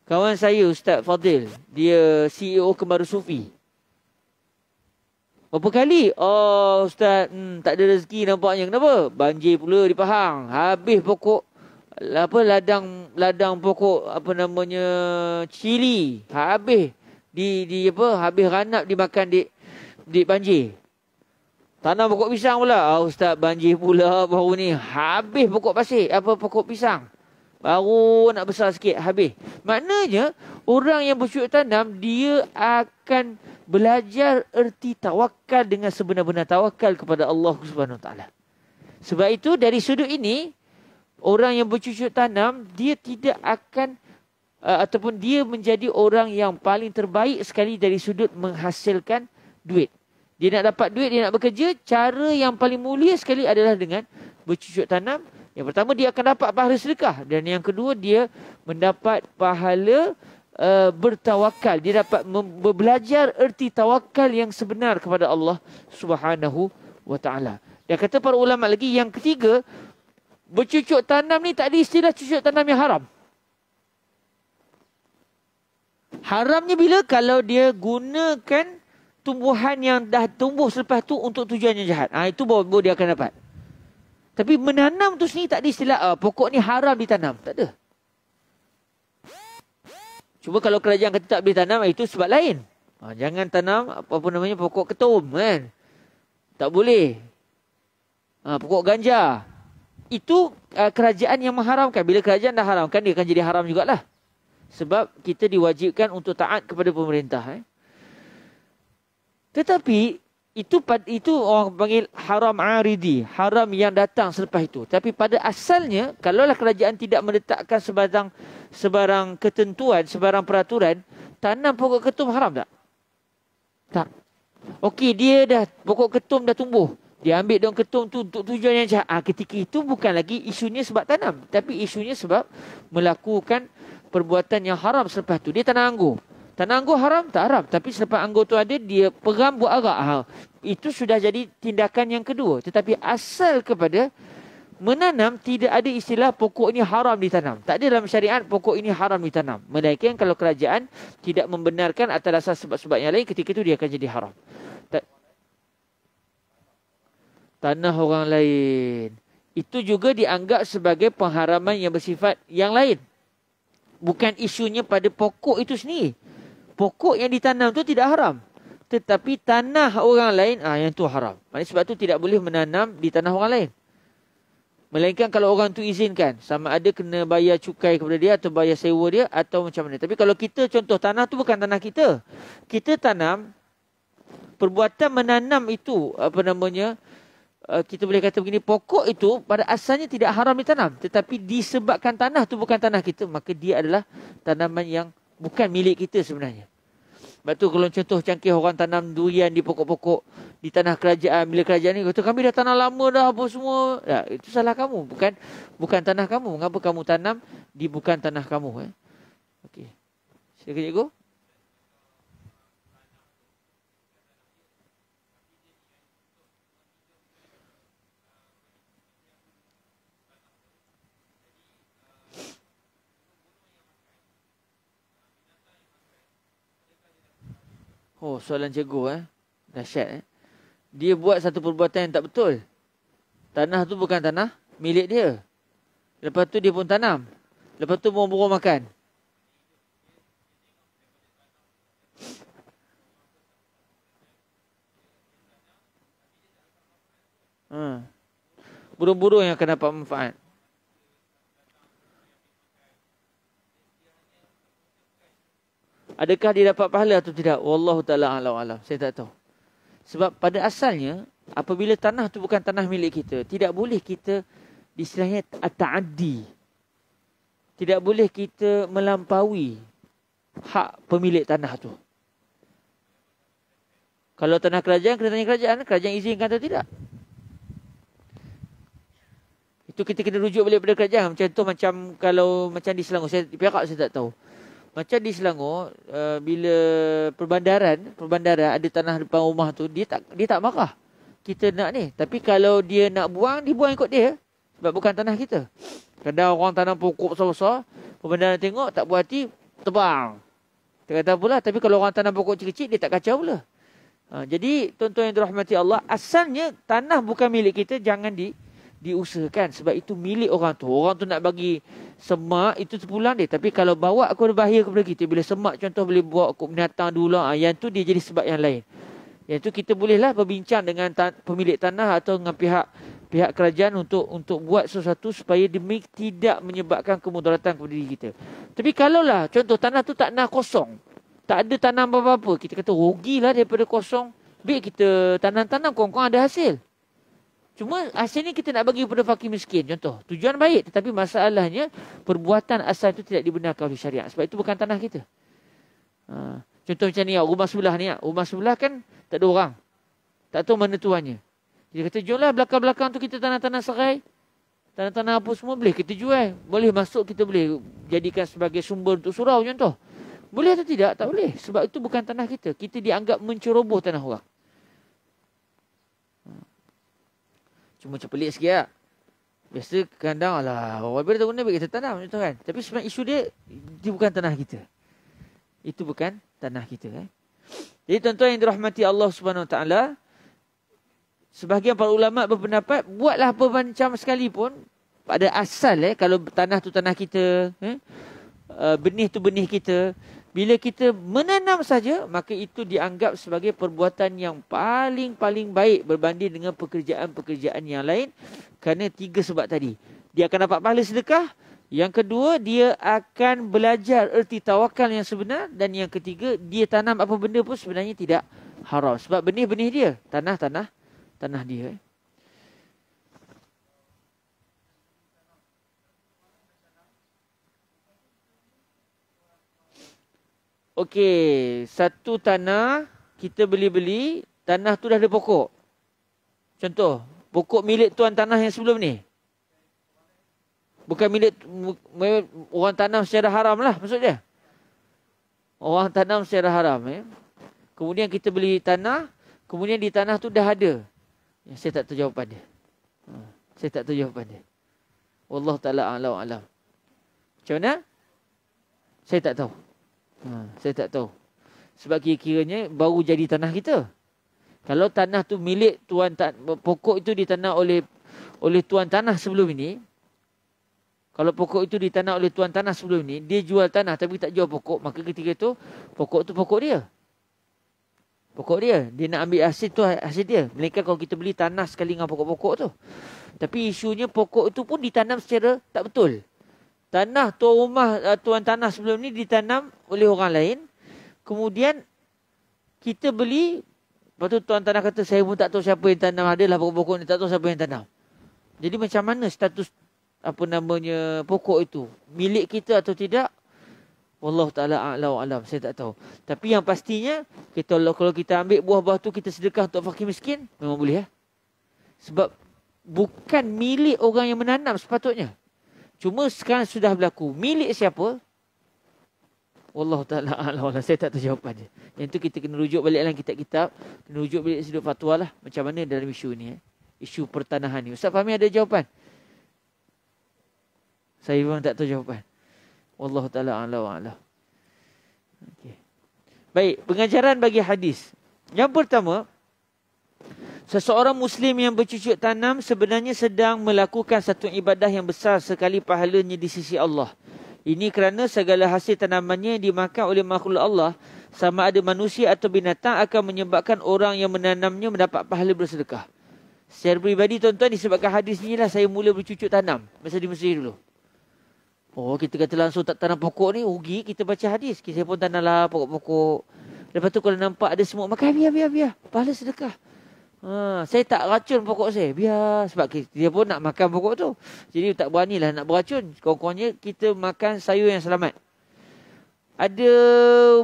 Kawan saya, Ustaz Fadil, dia CEO Kembaru Sufi. Berapa kali? Oh, Ustaz, hmm, tak ada rezeki nampaknya. Kenapa? Banjir pula di Pahang. Habis pokok, apa, ladang ladang pokok, apa namanya, cili. Habis. Di, di apa, habis ranap dimakan di, di banjir. Tanam pokok pisang pula. Oh, Ustaz, banjir pula baru ni. Habis pokok pasir, apa, pokok pisang. Baru nak besar sikit, habis. Maknanya, orang yang bersyukur tanam, dia akan belajar erti tawakal dengan sebenar-benar tawakal kepada Allah Subhanahu Wa Taala. Sebab itu dari sudut ini orang yang bercucuk tanam dia tidak akan uh, ataupun dia menjadi orang yang paling terbaik sekali dari sudut menghasilkan duit. Dia nak dapat duit, dia nak bekerja, cara yang paling mulia sekali adalah dengan bercucuk tanam. Yang pertama dia akan dapat pahala sedekah dan yang kedua dia mendapat pahala Uh, bertawakal dia dapat belajar erti tawakal yang sebenar kepada Allah Subhanahu wa taala. Dan kata para ulama lagi yang ketiga bercucuk tanam ni tak ada istilah cucuk tanam yang haram. Haramnya bila kalau dia gunakan tumbuhan yang dah tumbuh selepas tu untuk tujuan yang jahat. Ah ha, itu baru, baru dia akan dapat. Tapi menanam tu sendiri tak ada istilah uh, pokok ni haram ditanam. Tak ada. Cuma kalau kerajaan kata tak boleh tanam, itu sebab lain. Ha, jangan tanam apa, apa namanya pokok ketum kan. Tak boleh. Ha, pokok ganja. Itu uh, kerajaan yang mengharamkan. Bila kerajaan dah haramkan, dia akan jadi haram jugalah. Sebab kita diwajibkan untuk taat kepada pemerintah. Eh. Tetapi itu itu orang panggil haram aridi, haram yang datang selepas itu. Tapi pada asalnya, kalaulah kerajaan tidak meletakkan sebarang sebarang ketentuan, sebarang peraturan, tanam pokok ketum haram tak? Tak. Okey, dia dah pokok ketum dah tumbuh. Dia ambil daun ketum tu untuk tujuan yang jahat. Ah, ketika itu bukan lagi isunya sebab tanam. Tapi isunya sebab melakukan perbuatan yang haram selepas tu. Dia tanam anggur. Tanam anggur haram? Tak haram. Tapi selepas anggur tu ada, dia peram buat arak. Ha, itu sudah jadi tindakan yang kedua. Tetapi asal kepada menanam tidak ada istilah pokok ini haram ditanam. Tak ada dalam syariat pokok ini haram ditanam. Melainkan kalau kerajaan tidak membenarkan atas dasar sebab-sebab yang lain, ketika itu dia akan jadi haram tanah orang lain. Itu juga dianggap sebagai pengharaman yang bersifat yang lain. Bukan isunya pada pokok itu sendiri. Pokok yang ditanam itu tidak haram. Tetapi tanah orang lain, ah yang itu haram. Maksudnya sebab itu tidak boleh menanam di tanah orang lain. Melainkan kalau orang tu izinkan. Sama ada kena bayar cukai kepada dia atau bayar sewa dia atau macam mana. Tapi kalau kita contoh tanah tu bukan tanah kita. Kita tanam, perbuatan menanam itu apa namanya, uh, kita boleh kata begini pokok itu pada asalnya tidak haram ditanam tetapi disebabkan tanah itu bukan tanah kita maka dia adalah tanaman yang bukan milik kita sebenarnya. Sebab tu kalau contoh cangkih orang tanam durian di pokok-pokok di tanah kerajaan bila kerajaan ni kata kami dah tanam lama dah apa semua. Ya, itu salah kamu bukan bukan tanah kamu. Mengapa kamu tanam di bukan tanah kamu eh? Okey. Silakan cikgu Oh, soalan cikgu eh. Dahsyat eh. Dia buat satu perbuatan yang tak betul. Tanah tu bukan tanah milik dia. Lepas tu dia pun tanam. Lepas tu burung-burung makan. Hmm. Burung-burung yang akan dapat manfaat. Adakah dia dapat pahala atau tidak? Wallahu taala alam alam. Saya tak tahu. Sebab pada asalnya apabila tanah tu bukan tanah milik kita, tidak boleh kita istilahnya ta'addi. Tidak boleh kita melampaui hak pemilik tanah tu. Kalau tanah kerajaan, kena tanya kerajaan. Kerajaan izinkan atau tidak? Itu kita kena rujuk balik pada kerajaan. Macam tu macam kalau macam di Selangor. Saya, di Perak saya tak tahu. Macam di Selangor uh, bila perbandaran, perbandaran ada tanah depan rumah tu dia tak dia tak marah. Kita nak ni, tapi kalau dia nak buang, dibuang ikut dia sebab bukan tanah kita. Kadang orang tanam pokok besar-besar, perbandaran tengok tak buat hati, tebang. Tak kata pula, tapi kalau orang tanam pokok kecil-kecil dia tak kacau pula. Ha, jadi tuan-tuan yang dirahmati Allah, asalnya tanah bukan milik kita jangan di diusahakan sebab itu milik orang tu. Orang tu nak bagi semak itu sepulang dia. Tapi kalau bawa aku ada bahaya kepada kita. Bila semak contoh boleh buat aku binatang dulu. Ha, yang tu dia jadi sebab yang lain. Yang tu kita bolehlah berbincang dengan ta- pemilik tanah atau dengan pihak pihak kerajaan untuk untuk buat sesuatu supaya demi tidak menyebabkan kemudaratan kepada diri kita. Tapi kalaulah contoh tanah tu tak nak kosong. Tak ada tanam apa-apa. Kita kata rugilah daripada kosong. Biar kita tanam-tanam kong-kong ada hasil. Cuma hasilnya kita nak bagi kepada fakir miskin. Contoh, tujuan baik tetapi masalahnya perbuatan asal itu tidak dibenarkan oleh syariat. Sebab itu bukan tanah kita. Ha. Contoh macam ni, rumah sebelah ni. Rumah sebelah kan tak ada orang. Tak tahu mana tuannya. Dia kata, jual belakang-belakang tu kita tanah-tanah serai. Tanah-tanah apa semua boleh kita jual. Boleh masuk, kita boleh jadikan sebagai sumber untuk surau contoh. Boleh atau tidak? Tak boleh. Sebab itu bukan tanah kita. Kita dianggap menceroboh tanah orang. Cuma macam pelik sikit lah. Biasa kandang lah. Orang bila guna kita tanam. Macam kan? Tapi sebenarnya isu dia, dia bukan tanah kita. Itu bukan tanah kita. Eh? Jadi tuan-tuan yang dirahmati Allah Subhanahu Taala, sebahagian para ulama berpendapat buatlah apa macam sekalipun pada asal eh kalau tanah tu tanah kita, eh, uh, benih tu benih kita, Bila kita menanam saja, maka itu dianggap sebagai perbuatan yang paling-paling baik berbanding dengan pekerjaan-pekerjaan yang lain. Kerana tiga sebab tadi. Dia akan dapat pahala sedekah. Yang kedua, dia akan belajar erti tawakal yang sebenar. Dan yang ketiga, dia tanam apa benda pun sebenarnya tidak haram. Sebab benih-benih dia, tanah-tanah, tanah dia. Eh. Okey, satu tanah kita beli-beli, tanah tu dah ada pokok. Contoh, pokok milik tuan tanah yang sebelum ni. Bukan milik orang tanam secara haram lah maksudnya. Orang tanam secara haram. Eh. Kemudian kita beli tanah, kemudian di tanah tu dah ada. Ya, saya tak tahu jawapan dia. Ha, saya tak tahu jawapan dia. Allah Ta'ala alam alam. Macam mana? Saya tak tahu. Ha, saya tak tahu. Sebab kira-kiranya baru jadi tanah kita. Kalau tanah tu milik tuan tan pokok itu ditanah oleh oleh tuan tanah sebelum ini. Kalau pokok itu ditanah oleh tuan tanah sebelum ini, dia jual tanah tapi tak jual pokok, maka ketika itu pokok tu pokok dia. Pokok dia. Dia nak ambil hasil tu hasil dia. Melainkan kalau kita beli tanah sekali dengan pokok-pokok tu. Tapi isunya pokok itu pun ditanam secara tak betul tanah tuan rumah uh, tuan tanah sebelum ni ditanam oleh orang lain. Kemudian kita beli lepas tu tuan tanah kata saya pun tak tahu siapa yang tanam adalah pokok-pokok ni tak tahu siapa yang tanam. Jadi macam mana status apa namanya pokok itu? Milik kita atau tidak? Allah Ta'ala a'la alam. Saya tak tahu. Tapi yang pastinya, kita kalau kita ambil buah-buah tu, kita sedekah untuk fakir miskin, memang boleh ya. Sebab bukan milik orang yang menanam sepatutnya. Cuma sekarang sudah berlaku. Milik siapa? Allah Ta'ala Allah Saya tak tahu jawapan dia. Yang tu kita kena rujuk balik dalam kitab-kitab. Kena rujuk balik sudut fatwa lah. Macam mana dalam isu ni. Eh? Isu pertanahan ni. Ustaz Fahmi ada jawapan? Saya memang tak tahu jawapan. Allah Ta'ala Allah Okay. Baik. Pengajaran bagi hadis. Yang pertama. Seseorang Muslim yang bercucuk tanam sebenarnya sedang melakukan satu ibadah yang besar sekali pahalanya di sisi Allah. Ini kerana segala hasil tanamannya dimakan oleh makhluk Allah sama ada manusia atau binatang akan menyebabkan orang yang menanamnya mendapat pahala bersedekah. Secara pribadi tuan-tuan disebabkan hadis ni lah saya mula bercucuk tanam masa di Mesir dulu. Oh kita kata langsung tak tanam pokok ni rugi kita baca hadis. Kita pun tanamlah pokok-pokok. Lepas tu kalau nampak ada semut makan biar biar biar. Pahala sedekah. Ha, saya tak racun pokok saya. Biar. Sebab dia pun nak makan pokok tu. Jadi tak beranilah nak beracun. Kurang-kurangnya kita makan sayur yang selamat. Ada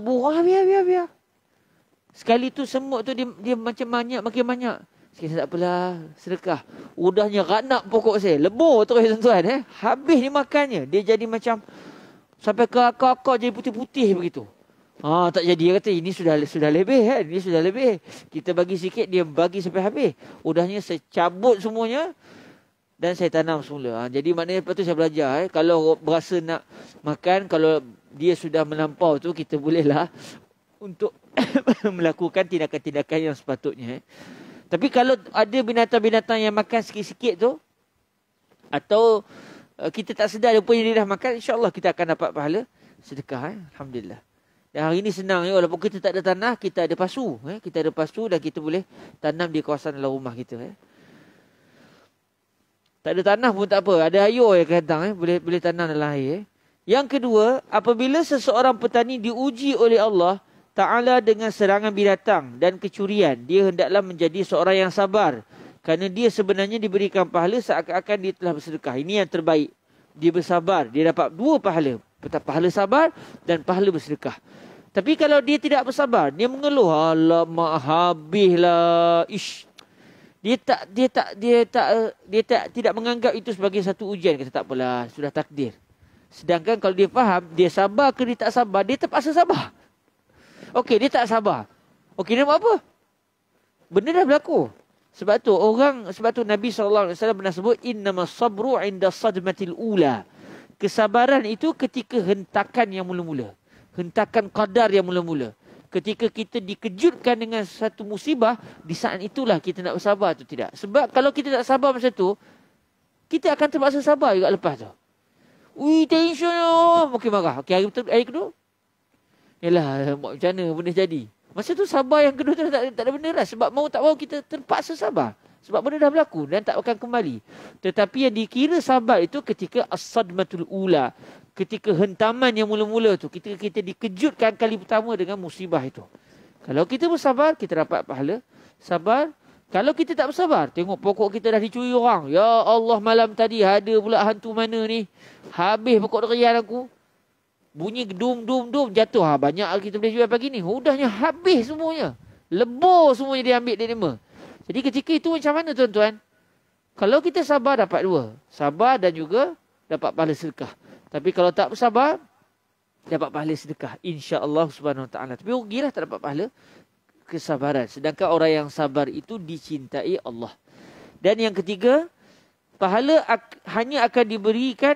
buah. Biar, biar, biar. Sekali tu semut tu dia, dia macam banyak, makin banyak. Sekali tak apalah. Sedekah. Udahnya ranak pokok saya. Lebur terus tuan-tuan. Eh. Habis ni makannya. Dia jadi macam... Sampai ke akar-akar jadi putih-putih begitu. Ah tak jadi dia kata ini sudah sudah lebih kan. Ini sudah lebih. Kita bagi sikit dia bagi sampai habis. Udahnya saya cabut semuanya dan saya tanam semula. Ha, jadi maknanya lepas tu saya belajar eh kalau berasa nak makan kalau dia sudah melampau tu kita bolehlah untuk melakukan tindakan-tindakan yang sepatutnya eh. Tapi kalau ada binatang-binatang yang makan sikit-sikit tu atau uh, kita tak sedar rupanya dia dah makan insya-Allah kita akan dapat pahala sedekah eh. Alhamdulillah. Dan hari ini senang ya walaupun kita tak ada tanah, kita ada pasu, eh. Kita ada pasu dan kita boleh tanam di kawasan dalam rumah kita, eh. Tak ada tanah pun tak apa, ada air yang kadang eh boleh boleh tanam dalam air, eh. Yang kedua, apabila seseorang petani diuji oleh Allah Taala dengan serangan binatang dan kecurian, dia hendaklah menjadi seorang yang sabar kerana dia sebenarnya diberikan pahala seakan-akan dia telah bersedekah. Ini yang terbaik. Dia bersabar, dia dapat dua pahala. Pahala sabar dan pahala bersedekah. Tapi kalau dia tidak bersabar, dia mengeluh, alamak habislah. Ish. Dia tak dia tak dia tak dia tak tidak menganggap itu sebagai satu ujian kata tak apalah, sudah takdir. Sedangkan kalau dia faham, dia sabar ke dia tak sabar, dia terpaksa sabar. Okey, dia tak sabar. Okey, dia buat apa? Benda dah berlaku. Sebab tu orang sebab tu Nabi sallallahu alaihi wasallam pernah sebut innamas sabru inda sadmatil ula. Kesabaran itu ketika hentakan yang mula-mula hentakan qadar yang mula-mula. Ketika kita dikejutkan dengan satu musibah, di saat itulah kita nak bersabar atau tidak. Sebab kalau kita tak sabar masa tu, kita akan terpaksa sabar juga lepas tu. Ui, tension. Mungkin marah. Okey, hari, hari kedua. Yalah, macam mana benda jadi? Masa tu sabar yang kedua tu tak, tak ada benda lah. Sebab mau tak mau kita terpaksa sabar. Sebab benda dah berlaku dan tak akan kembali. Tetapi yang dikira sabar itu ketika as-sadmatul ula. Ketika hentaman yang mula-mula tu. Ketika kita dikejutkan kali pertama dengan musibah itu. Kalau kita bersabar, kita dapat pahala. Sabar. Kalau kita tak bersabar, tengok pokok kita dah dicuri orang. Ya Allah malam tadi ada pula hantu mana ni. Habis pokok durian aku. Bunyi dum dum dum jatuh. Ha, banyak kita boleh jual pagi ni. Udahnya habis semuanya. Lebur semuanya dia ambil dia lima. Jadi ketika itu macam mana tuan-tuan? Kalau kita sabar dapat dua. Sabar dan juga dapat pahala sedekah. Tapi kalau tak bersabar, dapat pahala sedekah. InsyaAllah subhanahu wa ta'ala. Tapi rugilah tak dapat pahala kesabaran. Sedangkan orang yang sabar itu dicintai Allah. Dan yang ketiga, pahala hanya akan diberikan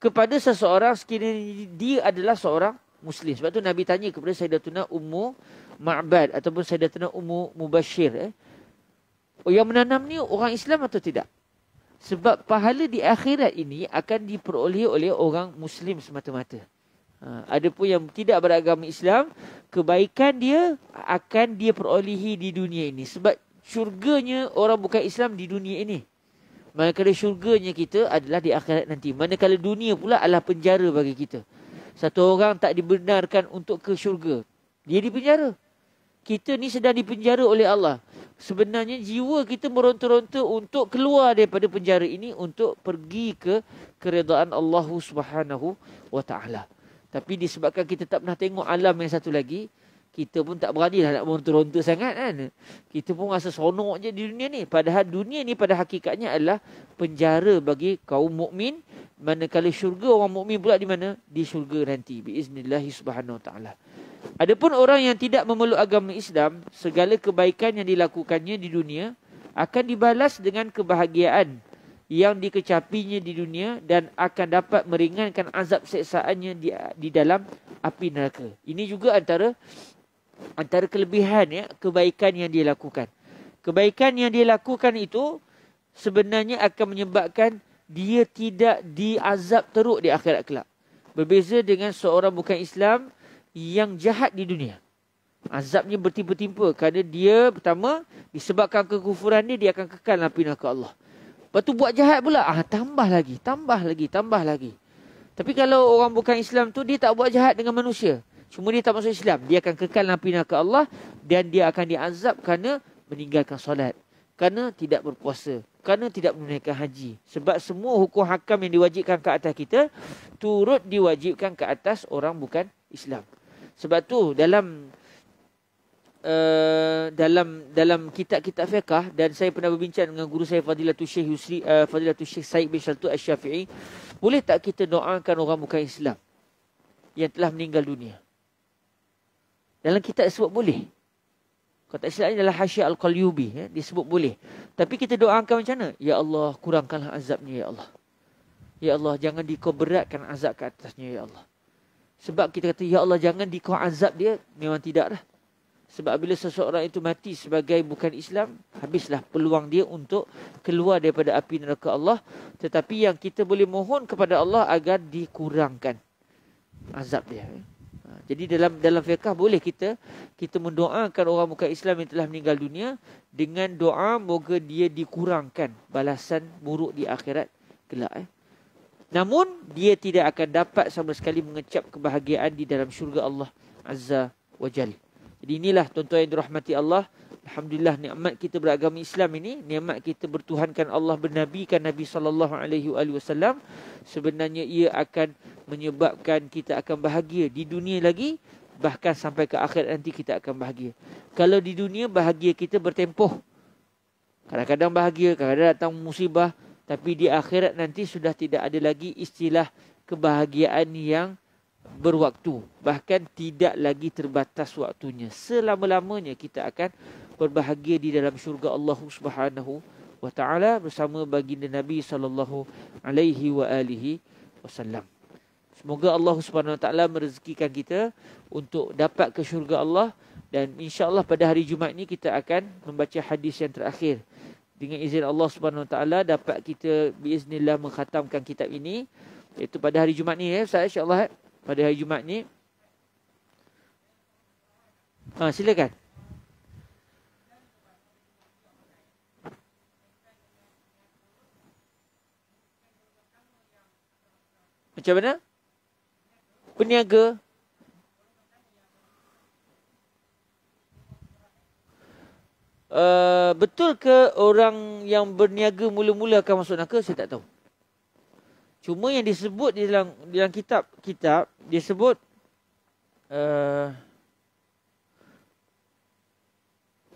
kepada seseorang sekiranya dia adalah seorang Muslim. Sebab tu Nabi tanya kepada Sayyidatuna Ummu Ma'bad ataupun Sayyidatuna Ummu Mubashir. Eh. Oh, yang menanam ni orang Islam atau tidak? Sebab pahala di akhirat ini akan diperoleh oleh orang Muslim semata-mata. Ha, ada pun yang tidak beragama Islam, kebaikan dia akan dia perolehi di dunia ini. Sebab syurganya orang bukan Islam di dunia ini. Manakala syurganya kita adalah di akhirat nanti. Manakala dunia pula adalah penjara bagi kita. Satu orang tak dibenarkan untuk ke syurga. Dia di penjara. Kita ni sedang dipenjara oleh Allah. Sebenarnya jiwa kita meronta-ronta untuk keluar daripada penjara ini untuk pergi ke keredaan Allah Subhanahu wa taala. Tapi disebabkan kita tak pernah tengok alam yang satu lagi, kita pun tak berani lah nak meronta-ronta sangat kan. Kita pun rasa sonok je di dunia ni. Padahal dunia ni pada hakikatnya adalah penjara bagi kaum mukmin. Manakala syurga orang mukmin pula di mana? Di syurga nanti. Biiznillahi subhanahu wa ta'ala. Adapun orang yang tidak memeluk agama Islam, segala kebaikan yang dilakukannya di dunia akan dibalas dengan kebahagiaan yang dikecapinya di dunia dan akan dapat meringankan azab seksaannya di, di dalam api neraka. Ini juga antara antara kelebihan ya kebaikan yang dia lakukan. Kebaikan yang dia lakukan itu sebenarnya akan menyebabkan dia tidak diazab teruk di akhirat kelak. Berbeza dengan seorang bukan Islam yang jahat di dunia. Azabnya bertimpa-timpa kerana dia pertama disebabkan kekufuran dia dia akan kekal api neraka Allah. Lepas tu buat jahat pula, ah tambah lagi, tambah lagi, tambah lagi. Tapi kalau orang bukan Islam tu dia tak buat jahat dengan manusia. Cuma dia tak masuk Islam. Dia akan kekal dalam neraka Allah dan dia akan diazab kerana meninggalkan solat. Kerana tidak berpuasa. Kerana tidak menunaikan haji. Sebab semua hukum hakam yang diwajibkan ke atas kita turut diwajibkan ke atas orang bukan Islam. Sebab tu dalam uh, dalam dalam kitab-kitab fiqah dan saya pernah berbincang dengan guru saya Fadilatul Syekh Yusri uh, Fadilatul Syekh Said bin Shaltu Asy-Syafi'i, boleh tak kita doakan orang bukan Islam yang telah meninggal dunia? Dalam kitab disebut boleh. Kata Islam adalah hasyiah al-qalyubi. Ya, disebut boleh. Tapi kita doakan macam mana? Ya Allah, kurangkanlah azabnya ya Allah. Ya Allah, jangan dikau beratkan azab ke atasnya ya Allah. Sebab kita kata, Ya Allah, jangan dikau azab dia. Memang tidak lah. Sebab bila seseorang itu mati sebagai bukan Islam, habislah peluang dia untuk keluar daripada api neraka Allah. Tetapi yang kita boleh mohon kepada Allah agar dikurangkan azab dia. Ha, jadi dalam dalam fiqh boleh kita kita mendoakan orang bukan Islam yang telah meninggal dunia dengan doa moga dia dikurangkan balasan buruk di akhirat kelak eh. Namun dia tidak akan dapat sama sekali mengecap kebahagiaan di dalam syurga Allah Azza wa Jal. Jadi inilah tuan-tuan yang dirahmati Allah. Alhamdulillah nikmat kita beragama Islam ini, nikmat kita bertuhankan Allah bernabikan Nabi sallallahu alaihi wasallam sebenarnya ia akan menyebabkan kita akan bahagia di dunia lagi bahkan sampai ke akhir nanti kita akan bahagia. Kalau di dunia bahagia kita bertempoh. Kadang-kadang bahagia, kadang-kadang datang musibah, tapi di akhirat nanti sudah tidak ada lagi istilah kebahagiaan yang berwaktu. Bahkan tidak lagi terbatas waktunya. Selama-lamanya kita akan berbahagia di dalam syurga Allah Subhanahu wa taala bersama baginda Nabi sallallahu alaihi wa alihi wasallam. Semoga Allah Subhanahu Wa Taala merezekikan kita untuk dapat ke syurga Allah dan insya-Allah pada hari Jumaat ini kita akan membaca hadis yang terakhir. Dengan izin Allah Subhanahu Wa Taala dapat kita biiznillah mengkhatamkan kitab ini iaitu pada hari Jumaat ni ya Ustaz insya-Allah pada hari Jumaat ni Ha, silakan. Macam mana? Peniaga. Uh, betul ke orang yang berniaga mula-mula akan masuk neraka? Saya tak tahu. Cuma yang disebut di dalam di dalam kitab kitab disebut uh,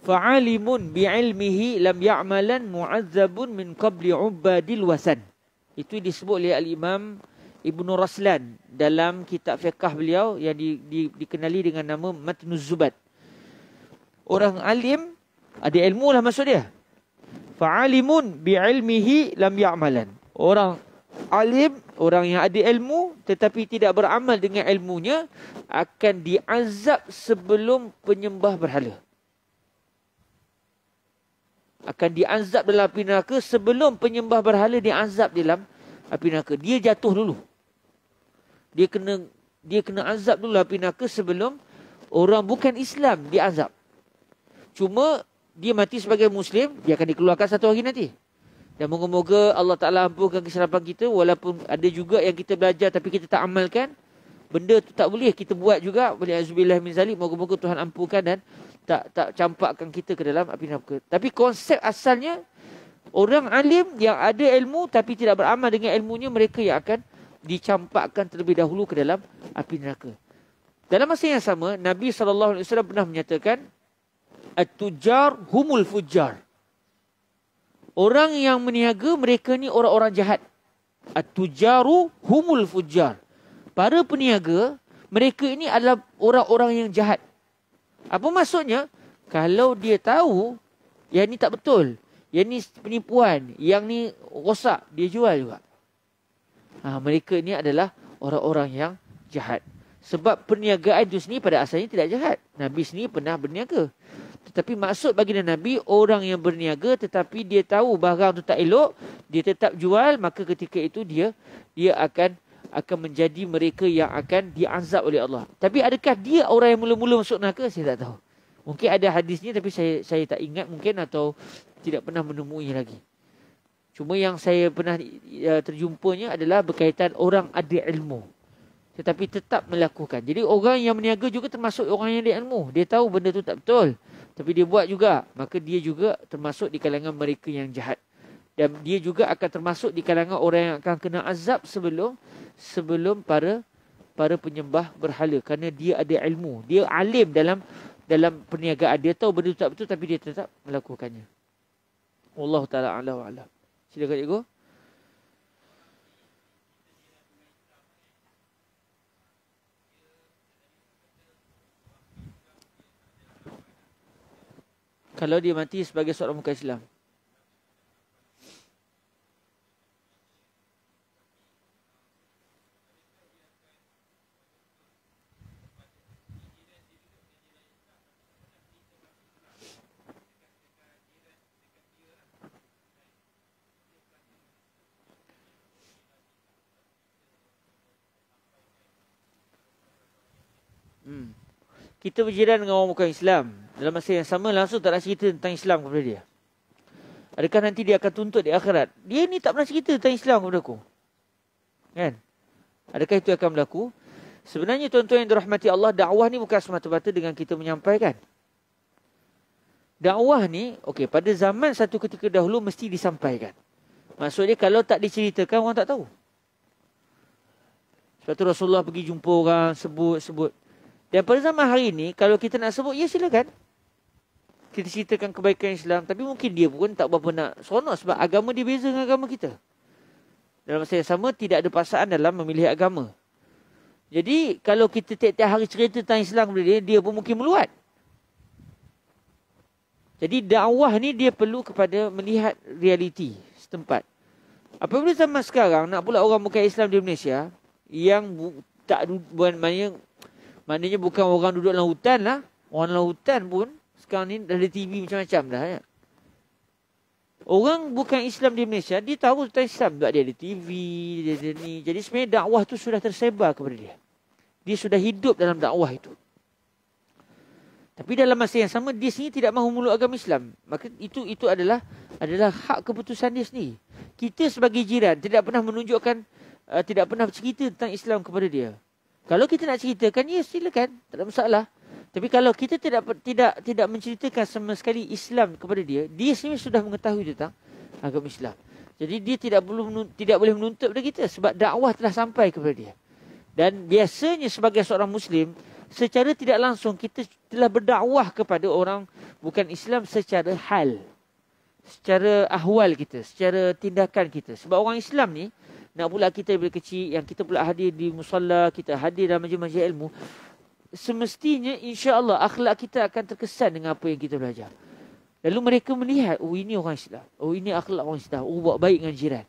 fa'alimun bi'ilmihi lam ya'malan mu'azzabun min qabli ubadil wasan. Itu disebut oleh al-Imam Ibnu Raslan dalam kitab fiqh beliau yang di, di, dikenali dengan nama Matnuz Zubat. Orang alim ada ilmu lah maksud dia. Fa'alimun bi'ilmihi lam ya'malan. Orang alim, orang yang ada ilmu tetapi tidak beramal dengan ilmunya akan diazab sebelum penyembah berhala. Akan diazab dalam api neraka sebelum penyembah berhala diazab dalam api neraka. Dia jatuh dulu. Dia kena dia kena azab dulu api neraka sebelum orang bukan Islam diazab. Cuma dia mati sebagai Muslim, dia akan dikeluarkan satu hari nanti. Dan moga-moga Allah Ta'ala ampunkan kesilapan kita walaupun ada juga yang kita belajar tapi kita tak amalkan. Benda tu tak boleh kita buat juga. Boleh azubillah min zalik. Moga-moga Tuhan ampunkan dan tak tak campakkan kita ke dalam api neraka. Tapi konsep asalnya orang alim yang ada ilmu tapi tidak beramal dengan ilmunya mereka yang akan dicampakkan terlebih dahulu ke dalam api neraka. Dalam masa yang sama Nabi SAW pernah menyatakan At-tujar humul fujar. Orang yang meniaga mereka ni orang-orang jahat. At-tujaru humul fujar. Para peniaga mereka ini adalah orang-orang yang jahat. Apa maksudnya? Kalau dia tahu yang ni tak betul, yang ni penipuan, yang ni rosak, dia jual juga. Ha, mereka ini adalah orang-orang yang jahat. Sebab perniagaan itu sendiri pada asalnya tidak jahat. Nabi sendiri pernah berniaga. Tetapi maksud bagi Nabi orang yang berniaga tetapi dia tahu barang tu tak elok, dia tetap jual, maka ketika itu dia dia akan akan menjadi mereka yang akan diazab oleh Allah. Tapi adakah dia orang yang mula-mula masuk neraka? Saya tak tahu. Mungkin ada hadisnya tapi saya saya tak ingat mungkin atau tidak pernah menemui lagi. Cuma yang saya pernah uh, terjumpanya adalah berkaitan orang ada ilmu. Tetapi tetap melakukan. Jadi orang yang meniaga juga termasuk orang yang ada ilmu. Dia tahu benda tu tak betul. Tapi dia buat juga. Maka dia juga termasuk di kalangan mereka yang jahat. Dan dia juga akan termasuk di kalangan orang yang akan kena azab sebelum sebelum para para penyembah berhala. Kerana dia ada ilmu. Dia alim dalam dalam perniagaan. Dia tahu benda tak betul tapi dia tetap melakukannya. Allah Ta'ala ala wa'ala. Silakan cikgu. Kalau dia mati sebagai seorang muka Islam. Kita berjiran dengan orang bukan Islam. Dalam masa yang sama langsung tak nak cerita tentang Islam kepada dia. Adakah nanti dia akan tuntut di akhirat? Dia ni tak pernah cerita tentang Islam kepada aku. Kan? Adakah itu akan berlaku? Sebenarnya tuan-tuan yang dirahmati Allah, dakwah ni bukan semata-mata dengan kita menyampaikan. Dakwah ni, okey, pada zaman satu ketika dahulu mesti disampaikan. Maksudnya kalau tak diceritakan, orang tak tahu. Sebab tu Rasulullah pergi jumpa orang, sebut-sebut. Dan pada zaman hari ini, kalau kita nak sebut, ya silakan. Kita ceritakan kebaikan Islam. Tapi mungkin dia pun tak berapa nak seronok sebab agama dia beza dengan agama kita. Dalam masa yang sama, tidak ada paksaan dalam memilih agama. Jadi, kalau kita tiap-tiap hari cerita tentang Islam kepada dia, dia pun mungkin meluat. Jadi, dakwah ni dia perlu kepada melihat realiti setempat. Apabila zaman sekarang, nak pula orang bukan Islam di Malaysia, yang tak maknanya Maknanya bukan orang duduk dalam hutan lah. Orang dalam hutan pun sekarang ni dah ada TV macam-macam dah. Ya. Orang bukan Islam di Malaysia, dia tahu tentang Islam. Sebab dia ada TV, dia ada ni. Jadi sebenarnya dakwah tu sudah tersebar kepada dia. Dia sudah hidup dalam dakwah itu. Tapi dalam masa yang sama dia sendiri tidak mahu meluk agama Islam. Maka itu itu adalah adalah hak keputusan dia sendiri. Kita sebagai jiran tidak pernah menunjukkan uh, tidak pernah cerita tentang Islam kepada dia. Kalau kita nak ceritakan ya silakan, tak ada masalah. Tapi kalau kita tidak tidak tidak menceritakan sama sekali Islam kepada dia, dia sendiri sudah mengetahui tentang agama Islam. Jadi dia tidak perlu tidak boleh menuntut pada kita sebab dakwah telah sampai kepada dia. Dan biasanya sebagai seorang muslim, secara tidak langsung kita telah berdakwah kepada orang bukan Islam secara hal. Secara ahwal kita, secara tindakan kita. Sebab orang Islam ni, nak pula kita dari kecil, yang kita pula hadir di musalla, kita hadir dalam majlis-majlis ilmu, semestinya insya Allah akhlak kita akan terkesan dengan apa yang kita belajar. Lalu mereka melihat, oh ini orang Islam. Oh ini akhlak orang Islam. Oh buat baik dengan jiran.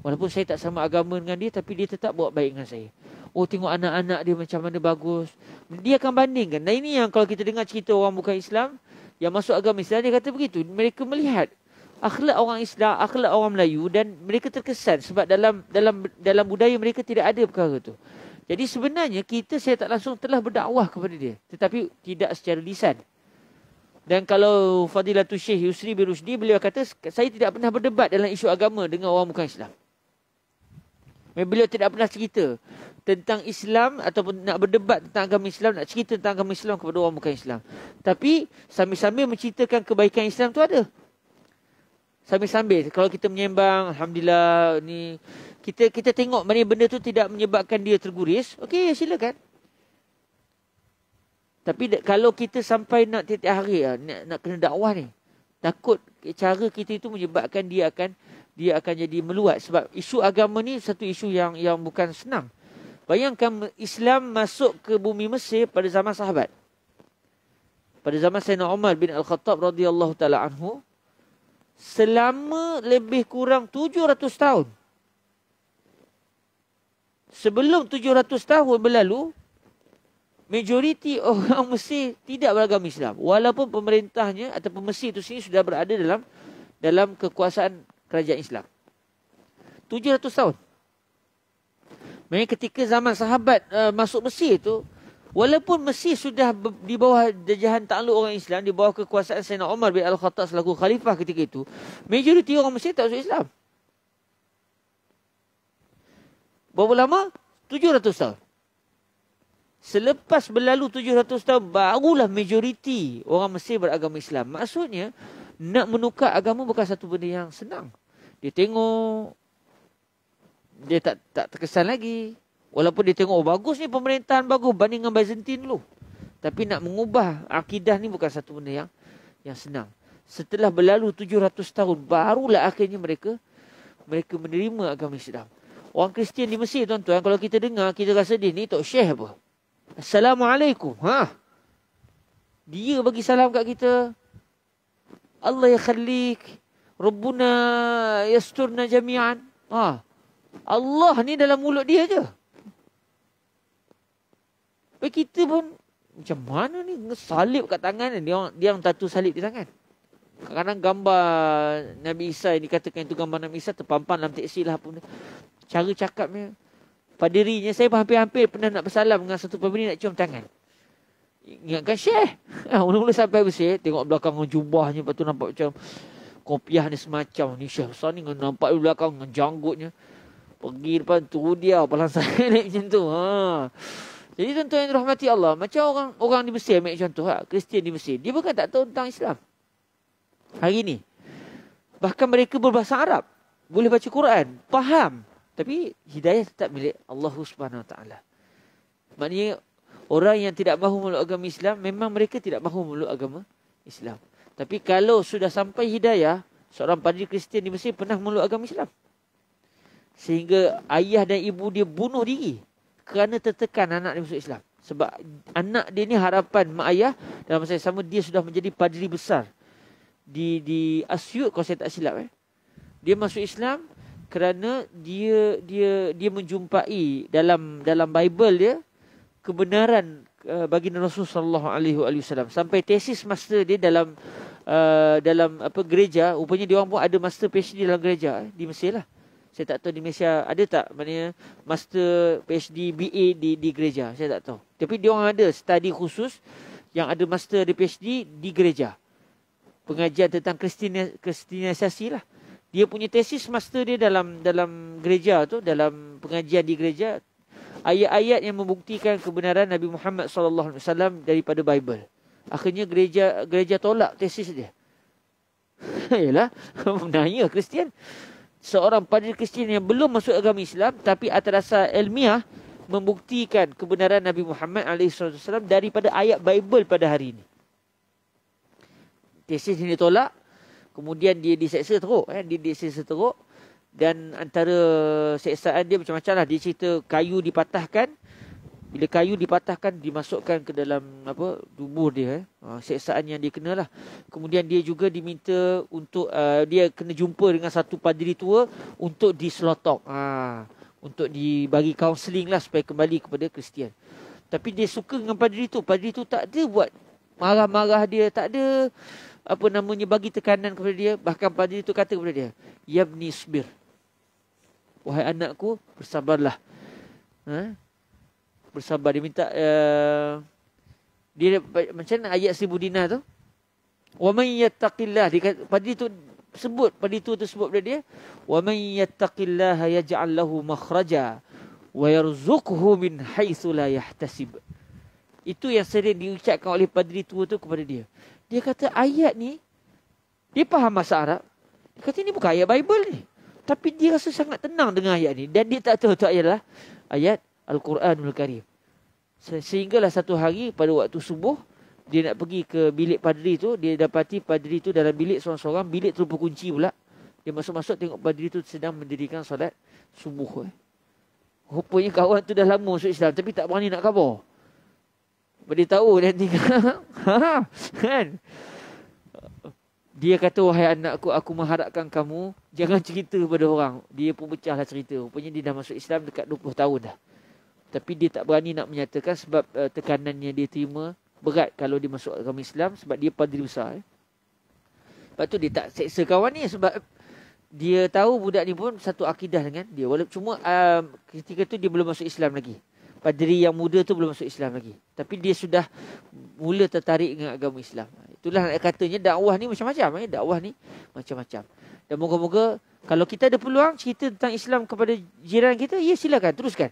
Walaupun saya tak sama agama dengan dia, tapi dia tetap buat baik dengan saya. Oh tengok anak-anak dia macam mana bagus. Dia akan bandingkan. Nah ini yang kalau kita dengar cerita orang bukan Islam. Yang masuk agama Islam dia kata begitu. Mereka melihat akhlak orang Islam, akhlak orang Melayu. Dan mereka terkesan sebab dalam dalam dalam budaya mereka tidak ada perkara itu. Jadi sebenarnya kita saya tak langsung telah berdakwah kepada dia. Tetapi tidak secara lisan. Dan kalau Fadilatul Syekh Yusri Birusdi beliau kata saya tidak pernah berdebat dalam isu agama dengan orang bukan Islam. Beliau tidak pernah cerita tentang Islam ataupun nak berdebat tentang agama Islam, nak cerita tentang agama Islam kepada orang bukan Islam. Tapi sambil-sambil menceritakan kebaikan Islam tu ada. Sambil-sambil kalau kita menyembang, alhamdulillah ni kita kita tengok mana benda tu tidak menyebabkan dia terguris, okey silakan. Tapi kalau kita sampai nak tiap hari ah, nak, nak kena dakwah ni, takut cara kita itu menyebabkan dia akan dia akan jadi meluat sebab isu agama ni satu isu yang yang bukan senang. Bayangkan Islam masuk ke bumi Mesir pada zaman sahabat. Pada zaman Sayyidina Umar bin Al-Khattab radhiyallahu taala anhu selama lebih kurang 700 tahun. Sebelum 700 tahun berlalu, majoriti orang Mesir tidak beragama Islam. Walaupun pemerintahnya atau Mesir itu sendiri sudah berada dalam dalam kekuasaan kerajaan Islam. 700 tahun. Maksudnya ketika zaman sahabat uh, masuk Mesir tu, walaupun Mesir sudah di bawah jajahan takluk orang Islam, di bawah kekuasaan Sayyidina Umar bin Al-Khattab selaku khalifah ketika itu, majoriti orang Mesir tak masuk Islam. Berapa lama? 700 tahun. Selepas berlalu 700 tahun, barulah majoriti orang Mesir beragama Islam. Maksudnya, nak menukar agama bukan satu benda yang senang. Dia tengok dia tak tak terkesan lagi. Walaupun dia tengok oh, bagus ni pemerintahan bagus banding dengan Byzantine dulu. Tapi nak mengubah akidah ni bukan satu benda yang yang senang. Setelah berlalu 700 tahun barulah akhirnya mereka mereka menerima agama Islam. Orang Kristian di Mesir tuan-tuan kalau kita dengar kita rasa dia ni tok syekh apa? Assalamualaikum. Ha. Dia bagi salam kat kita. Allah ya khalik. Rabbuna yasturna jami'an. Ha. Allah ni dalam mulut dia je. Tapi kita pun macam mana ni salib kat tangan dia orang dia orang tatu salib di tangan. Kadang-kadang gambar Nabi Isa yang dikatakan itu gambar Nabi Isa terpampang dalam teksi lah pun. Cara cakapnya padirinya saya hampir-hampir pernah nak bersalam dengan satu pemberi nak cium tangan. Ingatkan Syekh. Mula-mula sampai bersih tengok belakang jubahnya lepas tu nampak macam kopiah ni semacam ni Syekh besar ni nampak belakang janggutnya. Pergi depan tu dia Palang saya naik macam tu ha. Jadi tuan-tuan yang dirahmati Allah Macam orang orang di Mesir ambil contoh ha. Kristian di Mesir Dia bukan tak tahu tentang Islam. Hari ni Bahkan mereka berbahasa Arab Boleh baca Quran Faham. Tapi hidayah tetap milik Allah subhanahu wa ta'ala. Maknanya Orang yang tidak mahu meluk agama Islam Memang mereka tidak mahu meluk agama Islam. Tapi kalau sudah sampai hidayah Seorang padri Kristian di Mesir Pernah meluk agama Islam. Sehingga ayah dan ibu dia bunuh diri kerana tertekan anak dia masuk Islam. Sebab anak dia ni harapan mak ayah dalam masa yang sama dia sudah menjadi padri besar di di Asyut kalau saya tak silap eh. Dia masuk Islam kerana dia dia dia menjumpai dalam dalam Bible dia kebenaran uh, bagi Rasulullah sallallahu alaihi wasallam sampai tesis master dia dalam uh, dalam apa gereja rupanya dia orang pun ada master PhD dalam gereja eh, di Mesir lah saya tak tahu di Malaysia ada tak maknanya master PhD BA di di gereja. Saya tak tahu. Tapi dia orang ada study khusus yang ada master di PhD di gereja. Pengajian tentang kristianisasi lah. Dia punya tesis master dia dalam dalam gereja tu, dalam pengajian di gereja ayat-ayat yang membuktikan kebenaran Nabi Muhammad sallallahu alaihi wasallam daripada Bible. Akhirnya gereja gereja tolak tesis dia. Yalah, menanya Kristian. Seorang padri Kristian yang belum masuk agama Islam tapi atas dasar ilmiah membuktikan kebenaran Nabi Muhammad SAW daripada ayat Bible pada hari ini. Tesis ini tolak. Kemudian dia diseksa teruk. Eh. Dia diseksa teruk. Dan antara seksaan dia macam-macam lah. Dia cerita kayu dipatahkan. Bila kayu dipatahkan dimasukkan ke dalam apa tubuh dia eh. Ha, seksaan yang dia kena lah. Kemudian dia juga diminta untuk uh, dia kena jumpa dengan satu padri tua untuk dislotok. Ha, untuk dibagi kaunseling lah supaya kembali kepada Kristian. Tapi dia suka dengan padri tu. Padri tu tak ada buat marah-marah dia. Tak ada apa namanya bagi tekanan kepada dia. Bahkan padri tu kata kepada dia. Yabni subir. Wahai anakku bersabarlah. Ha? Bersabar. Dia minta uh, dia macam mana ayat seribu dinar tu? Wa man yattaqillah. Dia pada itu sebut pada itu tu sebut pada dia. Wa man yattaqillah yaj'al lahu makhraja wa yarzuqhu min haitsu la yahtasib. Itu yang sering diucapkan oleh padri tua tu kepada dia. Dia kata ayat ni dia faham bahasa Arab. Dia kata ini bukan ayat Bible ni. Tapi dia rasa sangat tenang dengan ayat ni. Dan dia tak tahu tu ayat lah. Ayat Al-Quranul Karim. Sehinggalah satu hari pada waktu subuh, dia nak pergi ke bilik padri tu, dia dapati padri tu dalam bilik seorang-seorang, bilik tu berkunci pula. Dia masuk-masuk tengok padri tu sedang mendirikan solat subuh. Rupanya kawan tu dah lama masuk Islam tapi tak berani nak khabar. Dia tahu dia tinggal. Dia kata, wahai anakku, aku mengharapkan kamu jangan cerita kepada orang. Dia pun pecahlah cerita. Rupanya dia dah masuk Islam dekat 20 tahun dah. Tapi dia tak berani nak menyatakan sebab uh, tekanannya dia terima berat kalau dia masuk agama Islam sebab dia padri besar. Eh. Lepas tu dia tak seksa kawan ni sebab dia tahu budak ni pun satu akidah dengan dia. Walaupun cuma uh, ketika tu dia belum masuk Islam lagi. Padri yang muda tu belum masuk Islam lagi. Tapi dia sudah mula tertarik dengan agama Islam. Itulah katanya dakwah ni macam-macam. Eh. Dakwah ni macam-macam. Dan moga-moga kalau kita ada peluang cerita tentang Islam kepada jiran kita, ya silakan teruskan.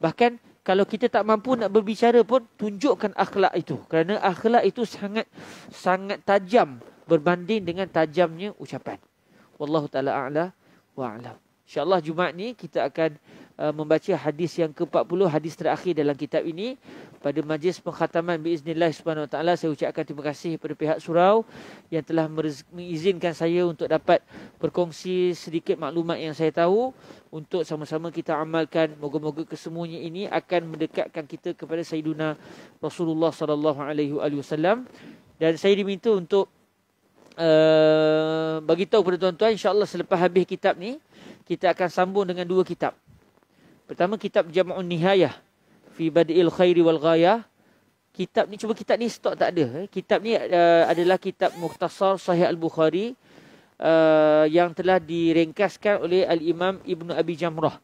Bahkan kalau kita tak mampu nak berbicara pun tunjukkan akhlak itu. Kerana akhlak itu sangat sangat tajam berbanding dengan tajamnya ucapan. Wallahu taala a'la wa a'lam. Insya-Allah Jumaat ni kita akan uh, membaca hadis yang ke-40 hadis terakhir dalam kitab ini. Pada majlis penghataman biiznillah subhanahu wa taala saya ucapkan terima kasih kepada pihak surau yang telah mengizinkan saya untuk dapat berkongsi sedikit maklumat yang saya tahu. Untuk sama-sama kita amalkan moga-moga kesemuanya ini akan mendekatkan kita kepada sayyiduna Rasulullah sallallahu alaihi wasallam dan saya diminta untuk uh, bagi tahu kepada tuan-tuan insya-Allah selepas habis kitab ni kita akan sambung dengan dua kitab pertama kitab Jam'un Nihayah fi badil khairi wal ghayah kitab ni cuba kitab ni stok tak ada eh. kitab ni uh, adalah kitab mukhtasar sahih al-bukhari uh, yang telah diringkaskan oleh al-imam ibnu abi jamrah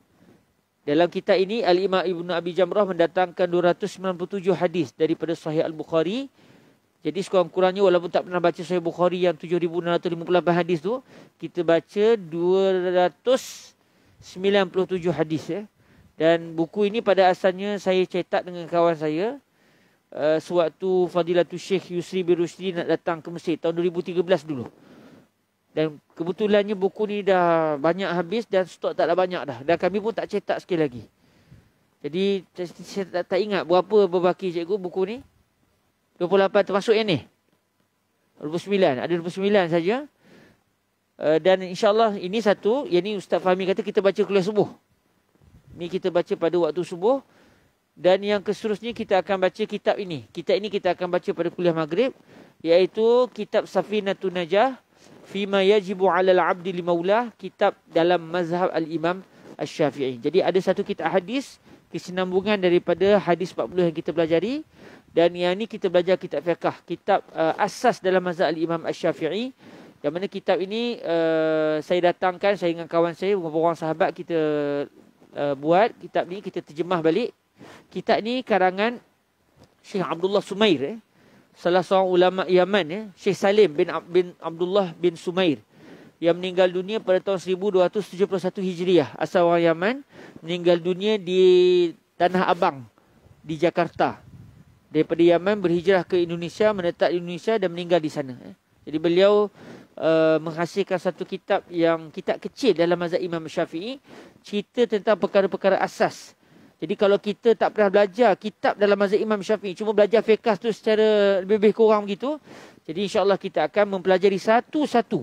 dalam kitab ini al-imam ibnu abi jamrah mendatangkan 297 hadis daripada sahih al-bukhari jadi sekurang-kurangnya walaupun tak pernah baca sahih bukhari yang 7658 hadis tu kita baca 297 hadis eh. Dan buku ini pada asalnya saya cetak dengan kawan saya. Uh, sewaktu Fadilatul Syekh Yusri bin Rushdi nak datang ke Mesir tahun 2013 dulu. Dan kebetulannya buku ni dah banyak habis dan stok tak ada banyak dah. Dan kami pun tak cetak sekali lagi. Jadi saya tak, tak ingat berapa berbaki cikgu buku ni. 28 termasuk yang ni. 29. Ada 29 saja. Uh, dan insyaAllah ini satu. Yang ni Ustaz Fahmi kata kita baca kuliah subuh. Ni kita baca pada waktu subuh. Dan yang keseterusnya kita akan baca kitab ini. Kitab ini kita akan baca pada kuliah maghrib. Iaitu kitab Safinatun Najah. Fima yajibu alal abdi limaulah. Kitab dalam mazhab al-imam al-syafi'i. Jadi ada satu kitab hadis. Kesinambungan daripada hadis 40 yang kita pelajari. Dan yang ini kita belajar kitab fiqah. Kitab uh, asas dalam mazhab al-imam al-syafi'i. Yang mana kitab ini uh, saya datangkan, saya dengan kawan saya, beberapa orang sahabat kita uh, buat kitab ni kita terjemah balik. Kitab ni karangan Syekh Abdullah Sumair eh. salah seorang ulama Yaman ya, Syekh Salim bin bin Abdullah bin Sumair yang meninggal dunia pada tahun 1271 Hijriah asal orang Yaman meninggal dunia di Tanah Abang di Jakarta daripada Yaman berhijrah ke Indonesia menetap di Indonesia dan meninggal di sana ya. jadi beliau uh, menghasilkan satu kitab yang kitab kecil dalam mazhab Imam Syafi'i cerita tentang perkara-perkara asas jadi kalau kita tak pernah belajar kitab dalam mazhab Imam Syafi'i, cuma belajar fiqh tu secara lebih-lebih kurang begitu, jadi insya-Allah kita akan mempelajari satu-satu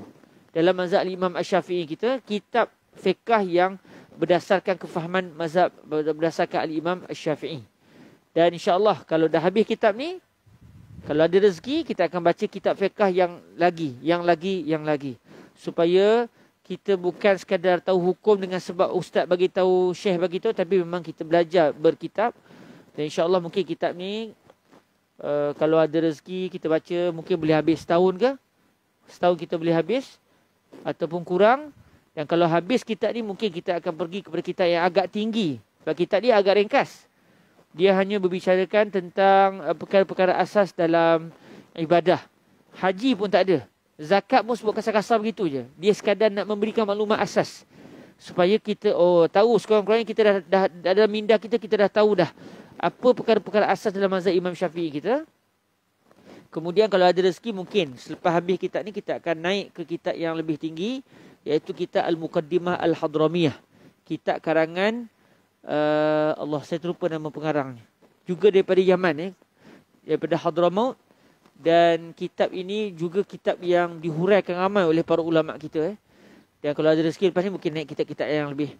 dalam mazhab Imam Syafi'i kita, kitab fiqh yang berdasarkan kefahaman mazhab berdasarkan Imam Syafi'i. Dan insya-Allah kalau dah habis kitab ni, kalau ada rezeki kita akan baca kitab fiqh yang lagi, yang lagi, yang lagi. Supaya kita bukan sekadar tahu hukum dengan sebab ustaz bagi tahu syekh bagi tahu tapi memang kita belajar berkitab. Dan insyaallah mungkin kitab ni uh, kalau ada rezeki kita baca mungkin boleh habis setahun ke? Setahun kita boleh habis ataupun kurang. Dan kalau habis kitab ni mungkin kita akan pergi kepada kitab yang agak tinggi. Sebab kitab ni agak ringkas dia hanya berbicarakan tentang uh, perkara-perkara asas dalam ibadah haji pun tak ada Zakat pun sebut kasar-kasar begitu je. Dia sekadar nak memberikan maklumat asas. Supaya kita oh tahu sekurang-kurangnya kita dah, dah, dah dalam minda kita kita dah tahu dah apa perkara-perkara asas dalam mazhab Imam Syafi'i kita. Kemudian kalau ada rezeki mungkin selepas habis kitab ni kita akan naik ke kitab yang lebih tinggi iaitu kitab Al-Muqaddimah Al-Hadramiyah. Kitab karangan uh, Allah saya terlupa nama pengarangnya. Juga daripada Yaman eh. Daripada Hadramaut dan kitab ini juga kitab yang dihuraikan ramai oleh para ulama kita eh. Dan kalau ada rezeki lepas ni mungkin naik kitab-kitab yang lebih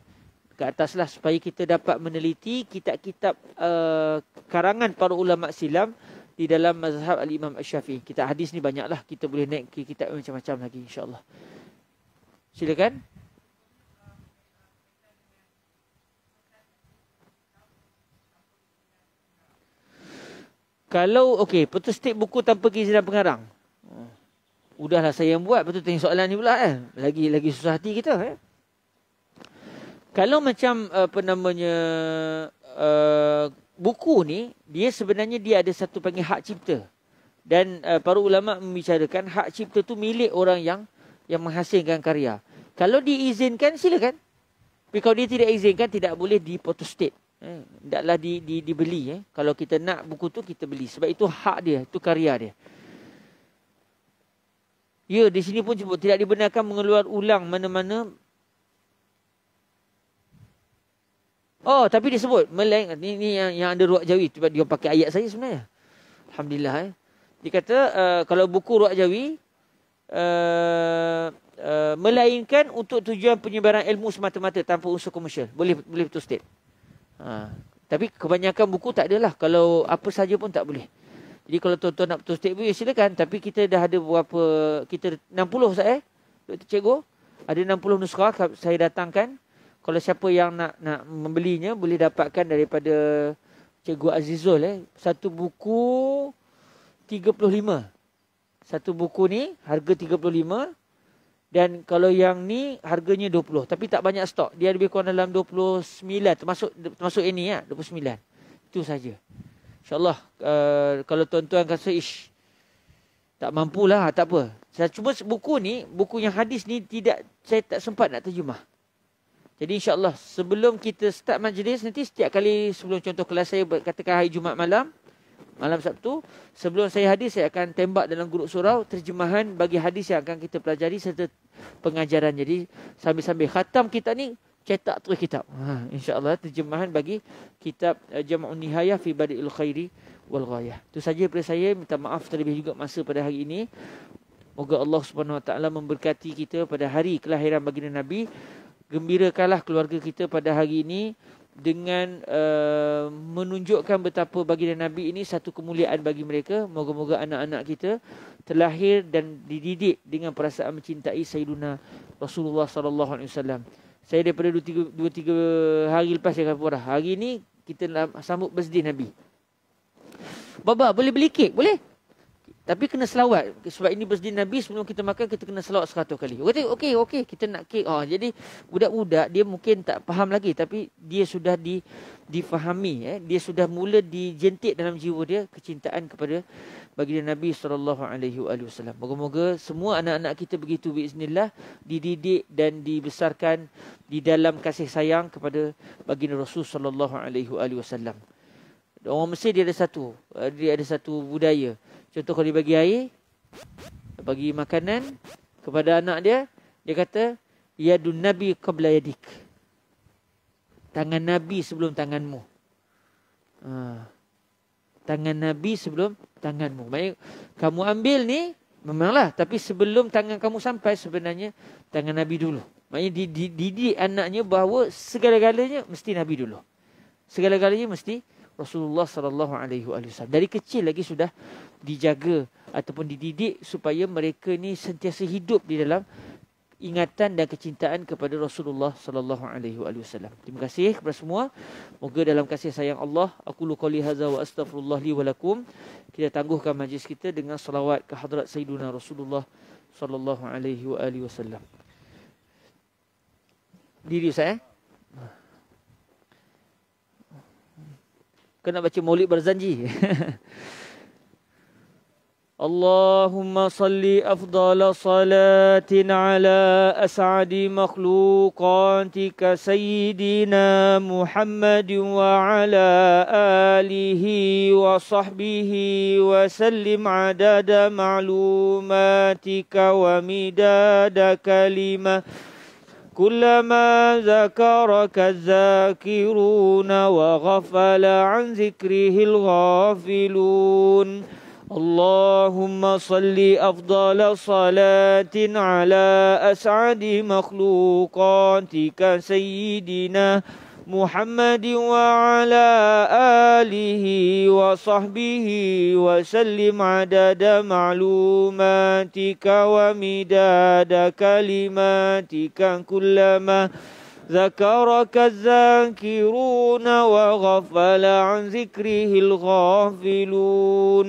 ke atas lah supaya kita dapat meneliti kitab-kitab uh, karangan para ulama silam di dalam mazhab al-Imam Asy-Syafi'i. Kitab hadis ni banyaklah kita boleh naik ke kitab macam-macam lagi insya-Allah. Silakan. Kalau okey, putus stik buku tanpa keizinan pengarang. Oh. Udahlah saya yang buat, betul tanya soalan ni pula eh. Lagi lagi susah hati kita eh. Kalau macam apa namanya uh, buku ni, dia sebenarnya dia ada satu panggil hak cipta. Dan uh, para ulama membicarakan hak cipta tu milik orang yang yang menghasilkan karya. Kalau diizinkan silakan. Tapi kalau dia tidak izinkan tidak boleh dipotustate. Eh, taklah di, di, dibeli eh. Kalau kita nak buku tu kita beli sebab itu hak dia, itu karya dia. Ya, di sini pun sebut tidak dibenarkan mengeluar ulang mana-mana Oh, tapi disebut meleng ni ni yang yang ada ruak jawi sebab dia pakai ayat saya sebenarnya. Alhamdulillah eh. Dia kata uh, kalau buku ruak jawi uh, uh, melainkan untuk tujuan penyebaran ilmu semata-mata tanpa unsur komersial. Boleh boleh betul state. Ha. Tapi kebanyakan buku tak adalah. Kalau apa saja pun tak boleh. Jadi kalau tuan-tuan nak betul state ya silakan. Tapi kita dah ada berapa, kita 60 saya, Dr. Cikgu. Ada 60 nuskah saya datangkan. Kalau siapa yang nak nak membelinya, boleh dapatkan daripada Cikgu Azizul. Eh. Satu buku 35. Satu buku ni harga 35. Dan kalau yang ni harganya 20 tapi tak banyak stok. Dia lebih kurang dalam 29 termasuk termasuk ini ya, 29. Itu saja. Insya-Allah uh, kalau tuan-tuan rasa ish tak mampulah tak apa. Saya cuma buku ni, buku yang hadis ni tidak saya tak sempat nak terjemah. Jadi insya-Allah sebelum kita start majlis nanti setiap kali sebelum contoh kelas saya katakan hari Jumaat malam malam Sabtu. Sebelum saya hadis, saya akan tembak dalam grup surau terjemahan bagi hadis yang akan kita pelajari serta pengajaran. Jadi sambil-sambil khatam kita ni, cetak terus kitab. Ha, InsyaAllah terjemahan bagi kitab uh, Jama'un Nihayah fi Badi'il Khairi wal Ghayah. Itu saja daripada saya. Minta maaf terlebih juga masa pada hari ini. Moga Allah Subhanahu Wa Taala memberkati kita pada hari kelahiran baginda Nabi. Gembirakanlah keluarga kita pada hari ini dengan uh, menunjukkan betapa baginda Nabi ini satu kemuliaan bagi mereka. Moga-moga anak-anak kita terlahir dan dididik dengan perasaan mencintai Sayyiduna Rasulullah sallallahu alaihi wasallam. Saya daripada 2 3 2 3 hari lepas saya kata hari ini kita sambut birthday Nabi. Baba boleh beli kek? Boleh? Tapi kena selawat. Sebab ini bersdi Nabi sebelum kita makan kita kena selawat seratus kali. Kata okey okey kita nak kek. Oh, jadi budak-budak dia mungkin tak faham lagi tapi dia sudah di difahami eh. Dia sudah mula dijentik dalam jiwa dia kecintaan kepada baginda Nabi wasallam. Moga-moga semua anak-anak kita begitu biiznillah dididik dan dibesarkan di dalam kasih sayang kepada baginda Rasul wasallam. Orang Mesir dia ada satu, dia ada satu budaya. Contoh kalau dia bagi air, bagi makanan kepada anak dia, dia kata, Yadun Nabi qabla yadik. Tangan Nabi sebelum tanganmu. Ha. Tangan Nabi sebelum tanganmu. Maksudnya, kamu ambil ni, memanglah. Tapi sebelum tangan kamu sampai, sebenarnya tangan Nabi dulu. Maksudnya, dididik anaknya bahawa segala-galanya mesti Nabi dulu. Segala-galanya mesti Rasulullah sallallahu alaihi wasallam. Dari kecil lagi sudah dijaga ataupun dididik supaya mereka ni sentiasa hidup di dalam ingatan dan kecintaan kepada Rasulullah sallallahu alaihi wasallam. Terima kasih kepada semua. Moga dalam kasih sayang Allah aku lu qali hadza wa astaghfirullah li wa lakum. Kita tangguhkan majlis kita dengan selawat ke hadrat Sayyidina Rasulullah sallallahu alaihi wasallam. Diri saya kena baca maulid berzanji. اللهم صل أفضل صلاة على أسعد مخلوقاتك سيدنا محمد وعلى آله وصحبه وسلم عدد معلوماتك ومداد كلمة كلما ذكرك الذاكرون وغفل عن ذكره الغافلون. اللهم صل أفضل صلاة على أسعد مخلوقاتك سيدنا محمد وعلى آله وصحبه وسلم عدد معلوماتك ومداد كلماتك كلما ذكرك الذاكرون وغفل عن ذكره الغافلون.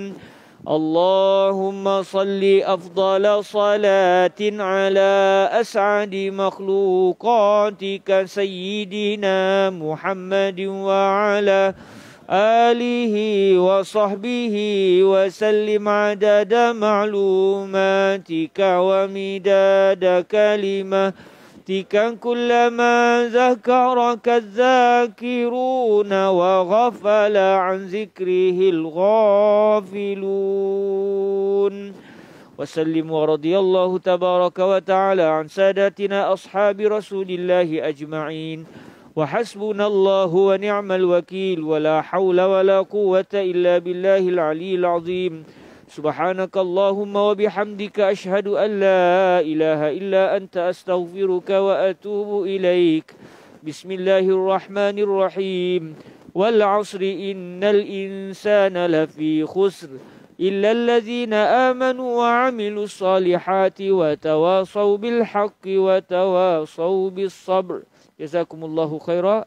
اللهم صل أفضل صلاة على أسعد مخلوقاتك سيدنا محمد وعلى آله وصحبه وسلم عدد معلوماتك ومداد كلمة كلما ذكرك الذاكرون وغفل عن ذكره الغافلون وسلم ورضي الله تبارك وتعالى عن سادتنا أصحاب رسول الله أجمعين وحسبنا الله ونعم الوكيل ولا حول ولا قوة إلا بالله العلي العظيم سبحانك اللهم وبحمدك أشهد أن لا إله إلا أنت أستغفرك وأتوب إليك. بسم الله الرحمن الرحيم. والعصر إن الإنسان لفي خسر إلا الذين آمنوا وعملوا الصالحات وتواصوا بالحق وتواصوا بالصبر. جزاكم الله خيرا.